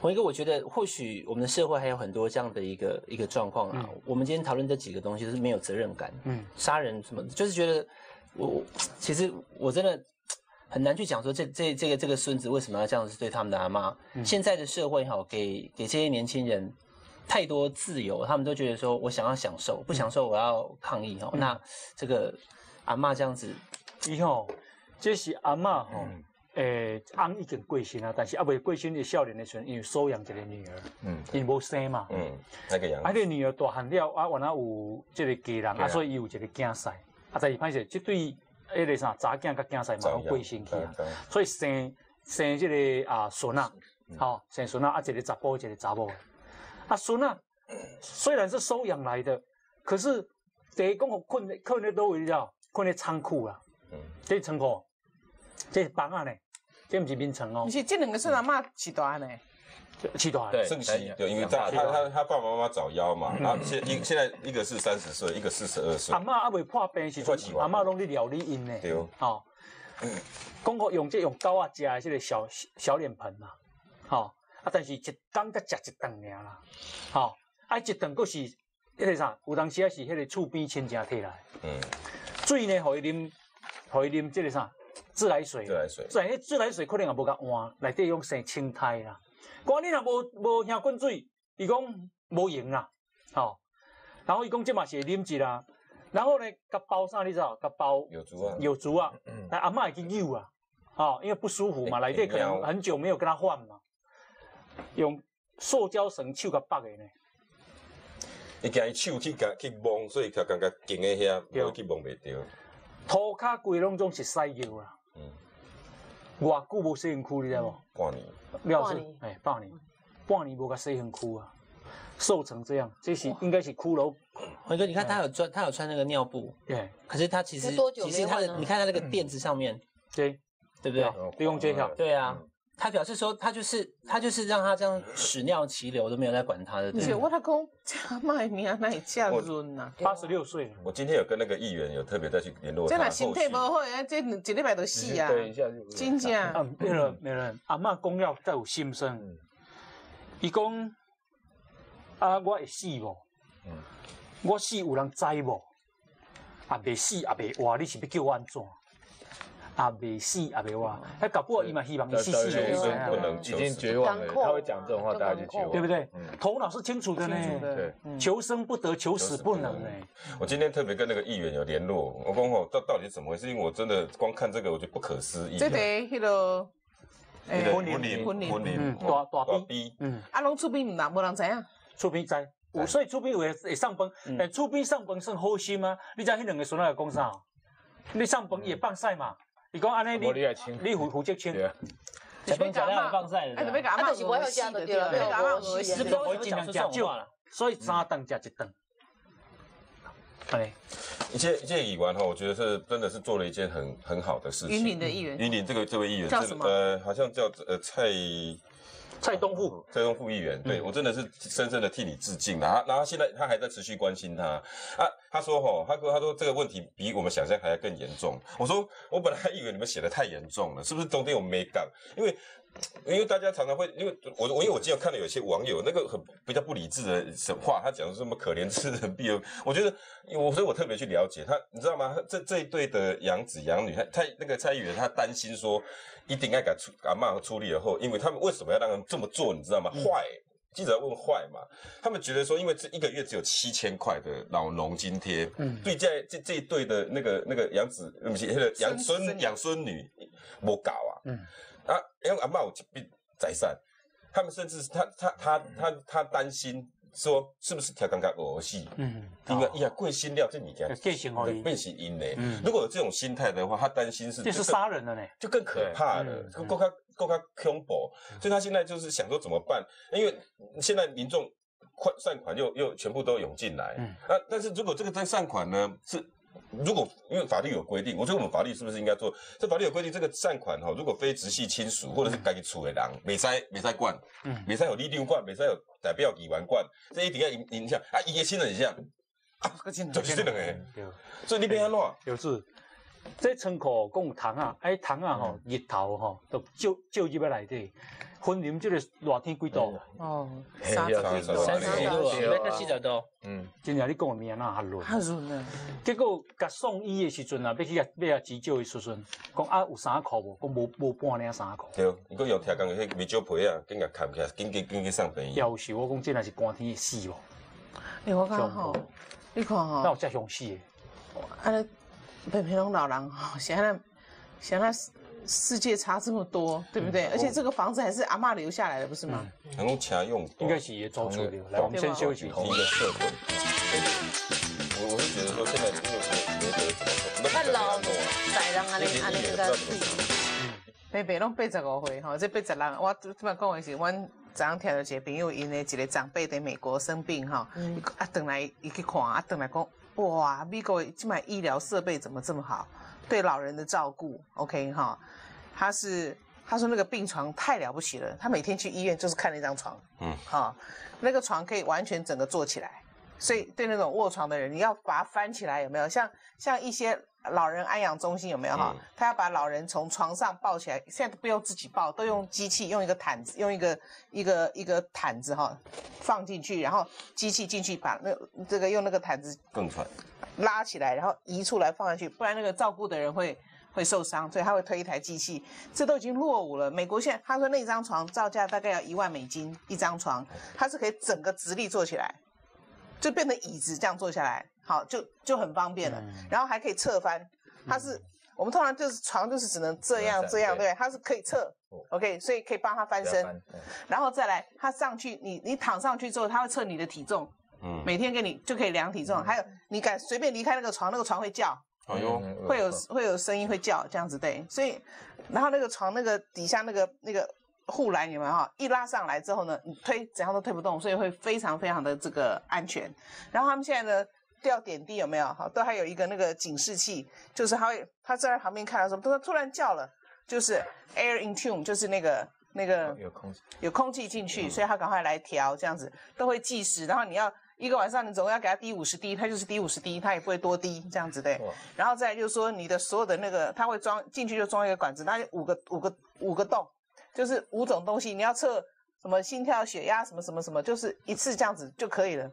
洪一哥，我觉得或许我们的社会还有很多这样的一个一个状况啊。我们今天讨论这几个东西，都是没有责任感。嗯。杀人什么，就是觉得我其实我真的很难去讲说这这这个这个孙子为什么要这样子对他们的阿妈。现在的社会哈，给给这些年轻人。太多自由，他们都觉得说，我想要享受，不享受我要抗议哦。那这个阿妈这样子，以后这是阿妈吼，诶，翁已经过身啊，但是阿未过身的少年的时候，因为收养一个女儿，嗯，因为无生嘛，嗯，那个样，啊，个女儿大汉了，啊，原来有这个家人，啊，所以伊有一个囝婿，啊，但是歹势，这对迄个啥查囝甲囝婿嘛，过身去啊，所以生生这个啊孙啊，好，生孙啊，啊，一个查甫，一个查某。啊，孙啊，虽然是收养来的，可是这讲困困在都位了，困在仓库啦。嗯，这仓库，这房啊呢，这不是名城哦。你是这两个孙阿妈起大呢？起大对，正喜对，因为他他他他爸爸妈妈早夭嘛，啊，现一现在一个是三十岁，一个四十二岁。阿妈阿未破病时，阿妈拢在料理因呢。对，好，讲过用这用狗啊夹这个小小脸盆嘛，好。啊，但是一顿才食一顿尔啦，吼，啊一顿佫是迄个啥？有当时啊是迄个厝边亲戚摕来，嗯，水呢，互伊啉，互伊啉即个啥？自来水，自来水，自来自来水可能也无甲换，内底用生青苔啦。讲你若无无兄滚水，伊讲无用啦，吼。然后伊讲即嘛是会啉一啦，然后呢，甲包啥你知道？甲包有足啊，有足啊，但阿嬷已经有啊，吼，因为不舒服嘛，内底可能很久没有跟他换嘛。用塑胶绳手甲绑的呢？伊惊伊手去甲去摸，所以才感觉紧在遐，无去摸袂着。涂骹规拢总是屎尿啦。嗯。偌久无洗身躯，你知无？半年。半年。哎，半年。半年无甲洗身躯啊，瘦成这样，这是应该是骷髅。辉哥，你看他有穿，他有穿那个尿布。对。可是他其实，其实他的，你看他那个垫子上面，对，对不对？不用揭晓。对啊。他表示说，他就是他就是让他这样屎尿齐流都没有在管他的。而且我老公家卖名啊，那也嫁人呐，八十六岁。我今天有跟那个议员有特别再去联络他。这身体不好啊，这一礼拜都死啊。等一下，真正。啊，没人没人，阿妈公要再有心声。伊讲啊，我会死无？嗯，我死有人知无？啊，未死啊，未活，你是要叫我安怎？也未死也未活，他搞不好伊嘛希望伊死死求的，生不能已经求绝望了，他会讲这种话，大家就绝望，对不对嗯？头脑是清楚的呢，求生不得，求死不能哎。我今天特别跟那个议员有联络，我讲哦，到到底是怎么回事？因为我真的光看这个，我觉得不可思议。这得迄个，那个诶婚礼婚礼婚龄嗯哦大大大逼，嗯，啊，拢出兵唔人无人知影，厝边知，有所以厝边有会会上饭，但厝边上饭算好心吗？你知影迄两个孙仔会讲啥？你上饭也放晒嘛？伊讲安尼无你你来亲你负负责清。对，啊，小朋友讲要放晒哎，的就要，甲阿嬷啊就是不要加的对了要甲阿嬷没有没有学习你这个都可以尽量讲出这种食少话了，所以三顿加一顿。安尼，一届一届议员哈，我觉得是真的是做了一件很很好的事情。云林的议员。云林这个这位议员，叫什么？呃，好像叫呃蔡蔡东富，蔡东富议员，对、我真的是深深的替你致敬啊。然后现在他还在持续关心他啊。他说吼，他说他说这个问题比我们想象还要更严重。我说我本来还以为你们写的太严重了，是不是中间有没干？因为因为大家常常会，因为我我因为我今天看到有些网友那个很比较不理智的神话，他讲什么可怜之人必有，我觉得我所以我特别去了解他，你知道吗？这这一对的养子养女，他他那个蔡议员他担心说一定要给出阿妈出力而后，因为他们为什么要让人这么做？你知道吗？坏。记者问坏嘛？他们觉得说，因为这一个月只有七千块的老农津贴，嗯，对这这这一对的那个那个养子，对不是，那个养孙孙养孙女无搞啊，嗯啊，因为阿嬷有一笔财产，他们甚至是他他他他他担心说，是不是调刚刚恶戏？嗯，因为呀，贵心料这物件就继承而已变形因的。嗯如果有这种心态的话，他担心是这是杀人了呢。就更可怕了对，嗯够够他够他恐怖，所以他现在就是想说怎么办？因为现在民众款善款又又全部都涌进来，嗯啊，但是如果这个在善款呢是。如果因为法律有规定，我觉得我们法律是不是应该做？这法律有规定，这个善款哈，如果非直系亲属或者是该处的人，没使没使管，嗯没使有利率管，没使有代表议员管，这一定要影影响啊，一个亲人影响，就是这两个，对，所以你变安怎？就是这仓库讲有虫啊，哎虫啊吼，日头吼，都照照入来内底，分林这个热天几度？哦，三十要几度，三十几度四十度，嗯，真正你讲的名哪较润？较润啊，结果甲送医的时阵啊，要去甲要甲急救的时阵，讲啊有衫裤无？讲无无半领衫裤。对，如果用听讲的迄微胶皮啊，紧甲砍起来，紧紧紧去送病院。要是我讲真若是寒天会死哦？哎，我讲吼，你看吼那有，遮凶死的？安尼偏偏拢老人哈，现在现在世界差这么多，对不对？而且这个房子还是阿嬷留下来的，不是吗？能够车用应该是也做出的。来，我们先休息。同一个社会。我我是觉得说，现在因为没没得怎么说，看老仔人安尼安尼应该北北拢八十五岁吼，这八十人，我即摆讲的是，阮昨昏听到一个朋友因的一个长辈在美国生病吼，伊讲啊，转来伊去看，啊，转来讲，哇，美国这买医疗设备怎么这么好，对老人的照顾，OK 哈，他是他说那个病床太了不起了，他每天去医院就是看那张床，嗯。嗯，好，那个床可以完全整个坐起来，所以对那种卧床的人，你要把它翻起来，有没有？像像一些老人安养中心有没有哈？嗯他要把老人从床上抱起来，现在都不用自己抱，都用机器，用一个毯子，用一个一个一个毯子哈放进去，然后机器进去把那这个用那个毯子更喘。拉起来，然后移出来放下去，不然那个照顾的人会会受伤，所以他会推一台机器。这都已经落伍了。美国现在他说那张床造价大概要一万美金一张床，它是可以整个直立坐起来，就变成椅子这样坐下来，好就就很方便了。然后还可以侧翻，它是、我们通常就是床就是只能这样这样，对对，它是可以侧。OK，所以可以帮他翻身，然后再来，他上去，你你躺上去之后，他会测你的体重，嗯，每天给你就可以量体重，还有你敢随便离开那个床，那个床会叫，哎呦，会有会有声音会叫，这样子对，所以然后那个床那个底下那个那个护栏有没有哈？一拉上来之后呢，你推怎样都推不动，所以会非常非常的这个安全。然后他们现在呢吊点滴有没有？哈，都还有一个那个警示器，就是他会他在旁边看到什么，他突然叫了，就是 air in tune，就是那个那个有空气有空气进去，所以他赶快来调，这样子都会计时。然后你要一个晚上，你总共要给他滴五十滴，他就是滴五十滴，他也不会多滴，这样子对。然后再来就是说你的所有的那个，他会装进去就装一个管子，大概五个五个五个洞，就是五种东西，你要测什么心跳、血压什么什么什么，就是一次这样子就可以了。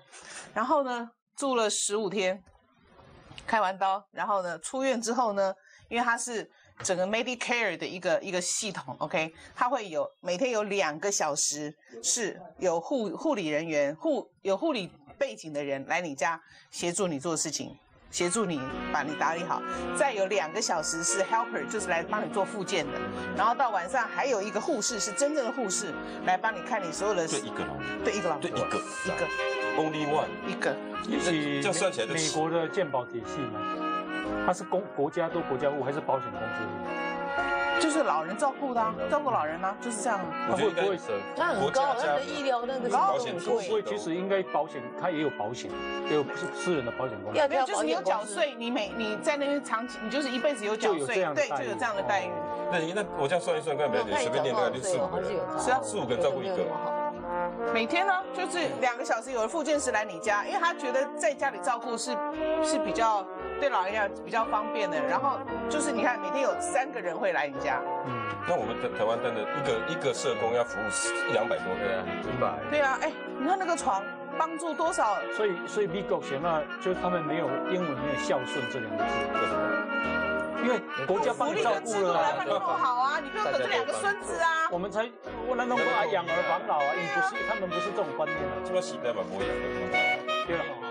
然后呢，住了十五天，开完刀，然后呢出院之后呢，因为他是整个 Medicare 的一个一个系统，OK，它会有每天有两个小时是有护护理人员护有护理背景的人来你家协助你做事情，协助你把你打理好。再有两个小时是 helper，就是来帮你做复健的。然后到晚上还有一个护士是真正的护士来帮你看你所有的对一个老人对一个老对一个一个，only one，一个。一起这样算起来就美国的健保体系嘛，它是公国家都国家户还是保险公司？户？就是老人照顾的、啊，照顾老人啊，就是这样。我觉会不会那很高，那个医疗那个保险贵所以其实应该保险，它也有保险，也有私私人的保险公司。要没有，就是你有。缴税，你每你在那边长期，你就是一辈子有缴税，对，就有这样的待遇。那你那我这样算一算，看没那随便念大概就四五个人，是啊。四五个人照顾一个每天呢，就是两个小时，有的复健师来你家，因为他觉得在家里照顾是是比较对老人家比较方便的。然后就是你看，每天有三个人会来你家，嗯，那我们台台湾真的一个一个社工要服务一两百多个人对啊，，五百。对啊，哎，你看那个床帮助多少？所以所以 b i g o 写那就是他们没有英文没有孝顺这两个字，为什么？因为国家帮你照顾了啊来帮你弄好啊，你不用等这两个孙子啊。我们才我难道不来养儿防老啊，你不是他们不是这种观念啊，这么时代嘛，不一样的。对啊。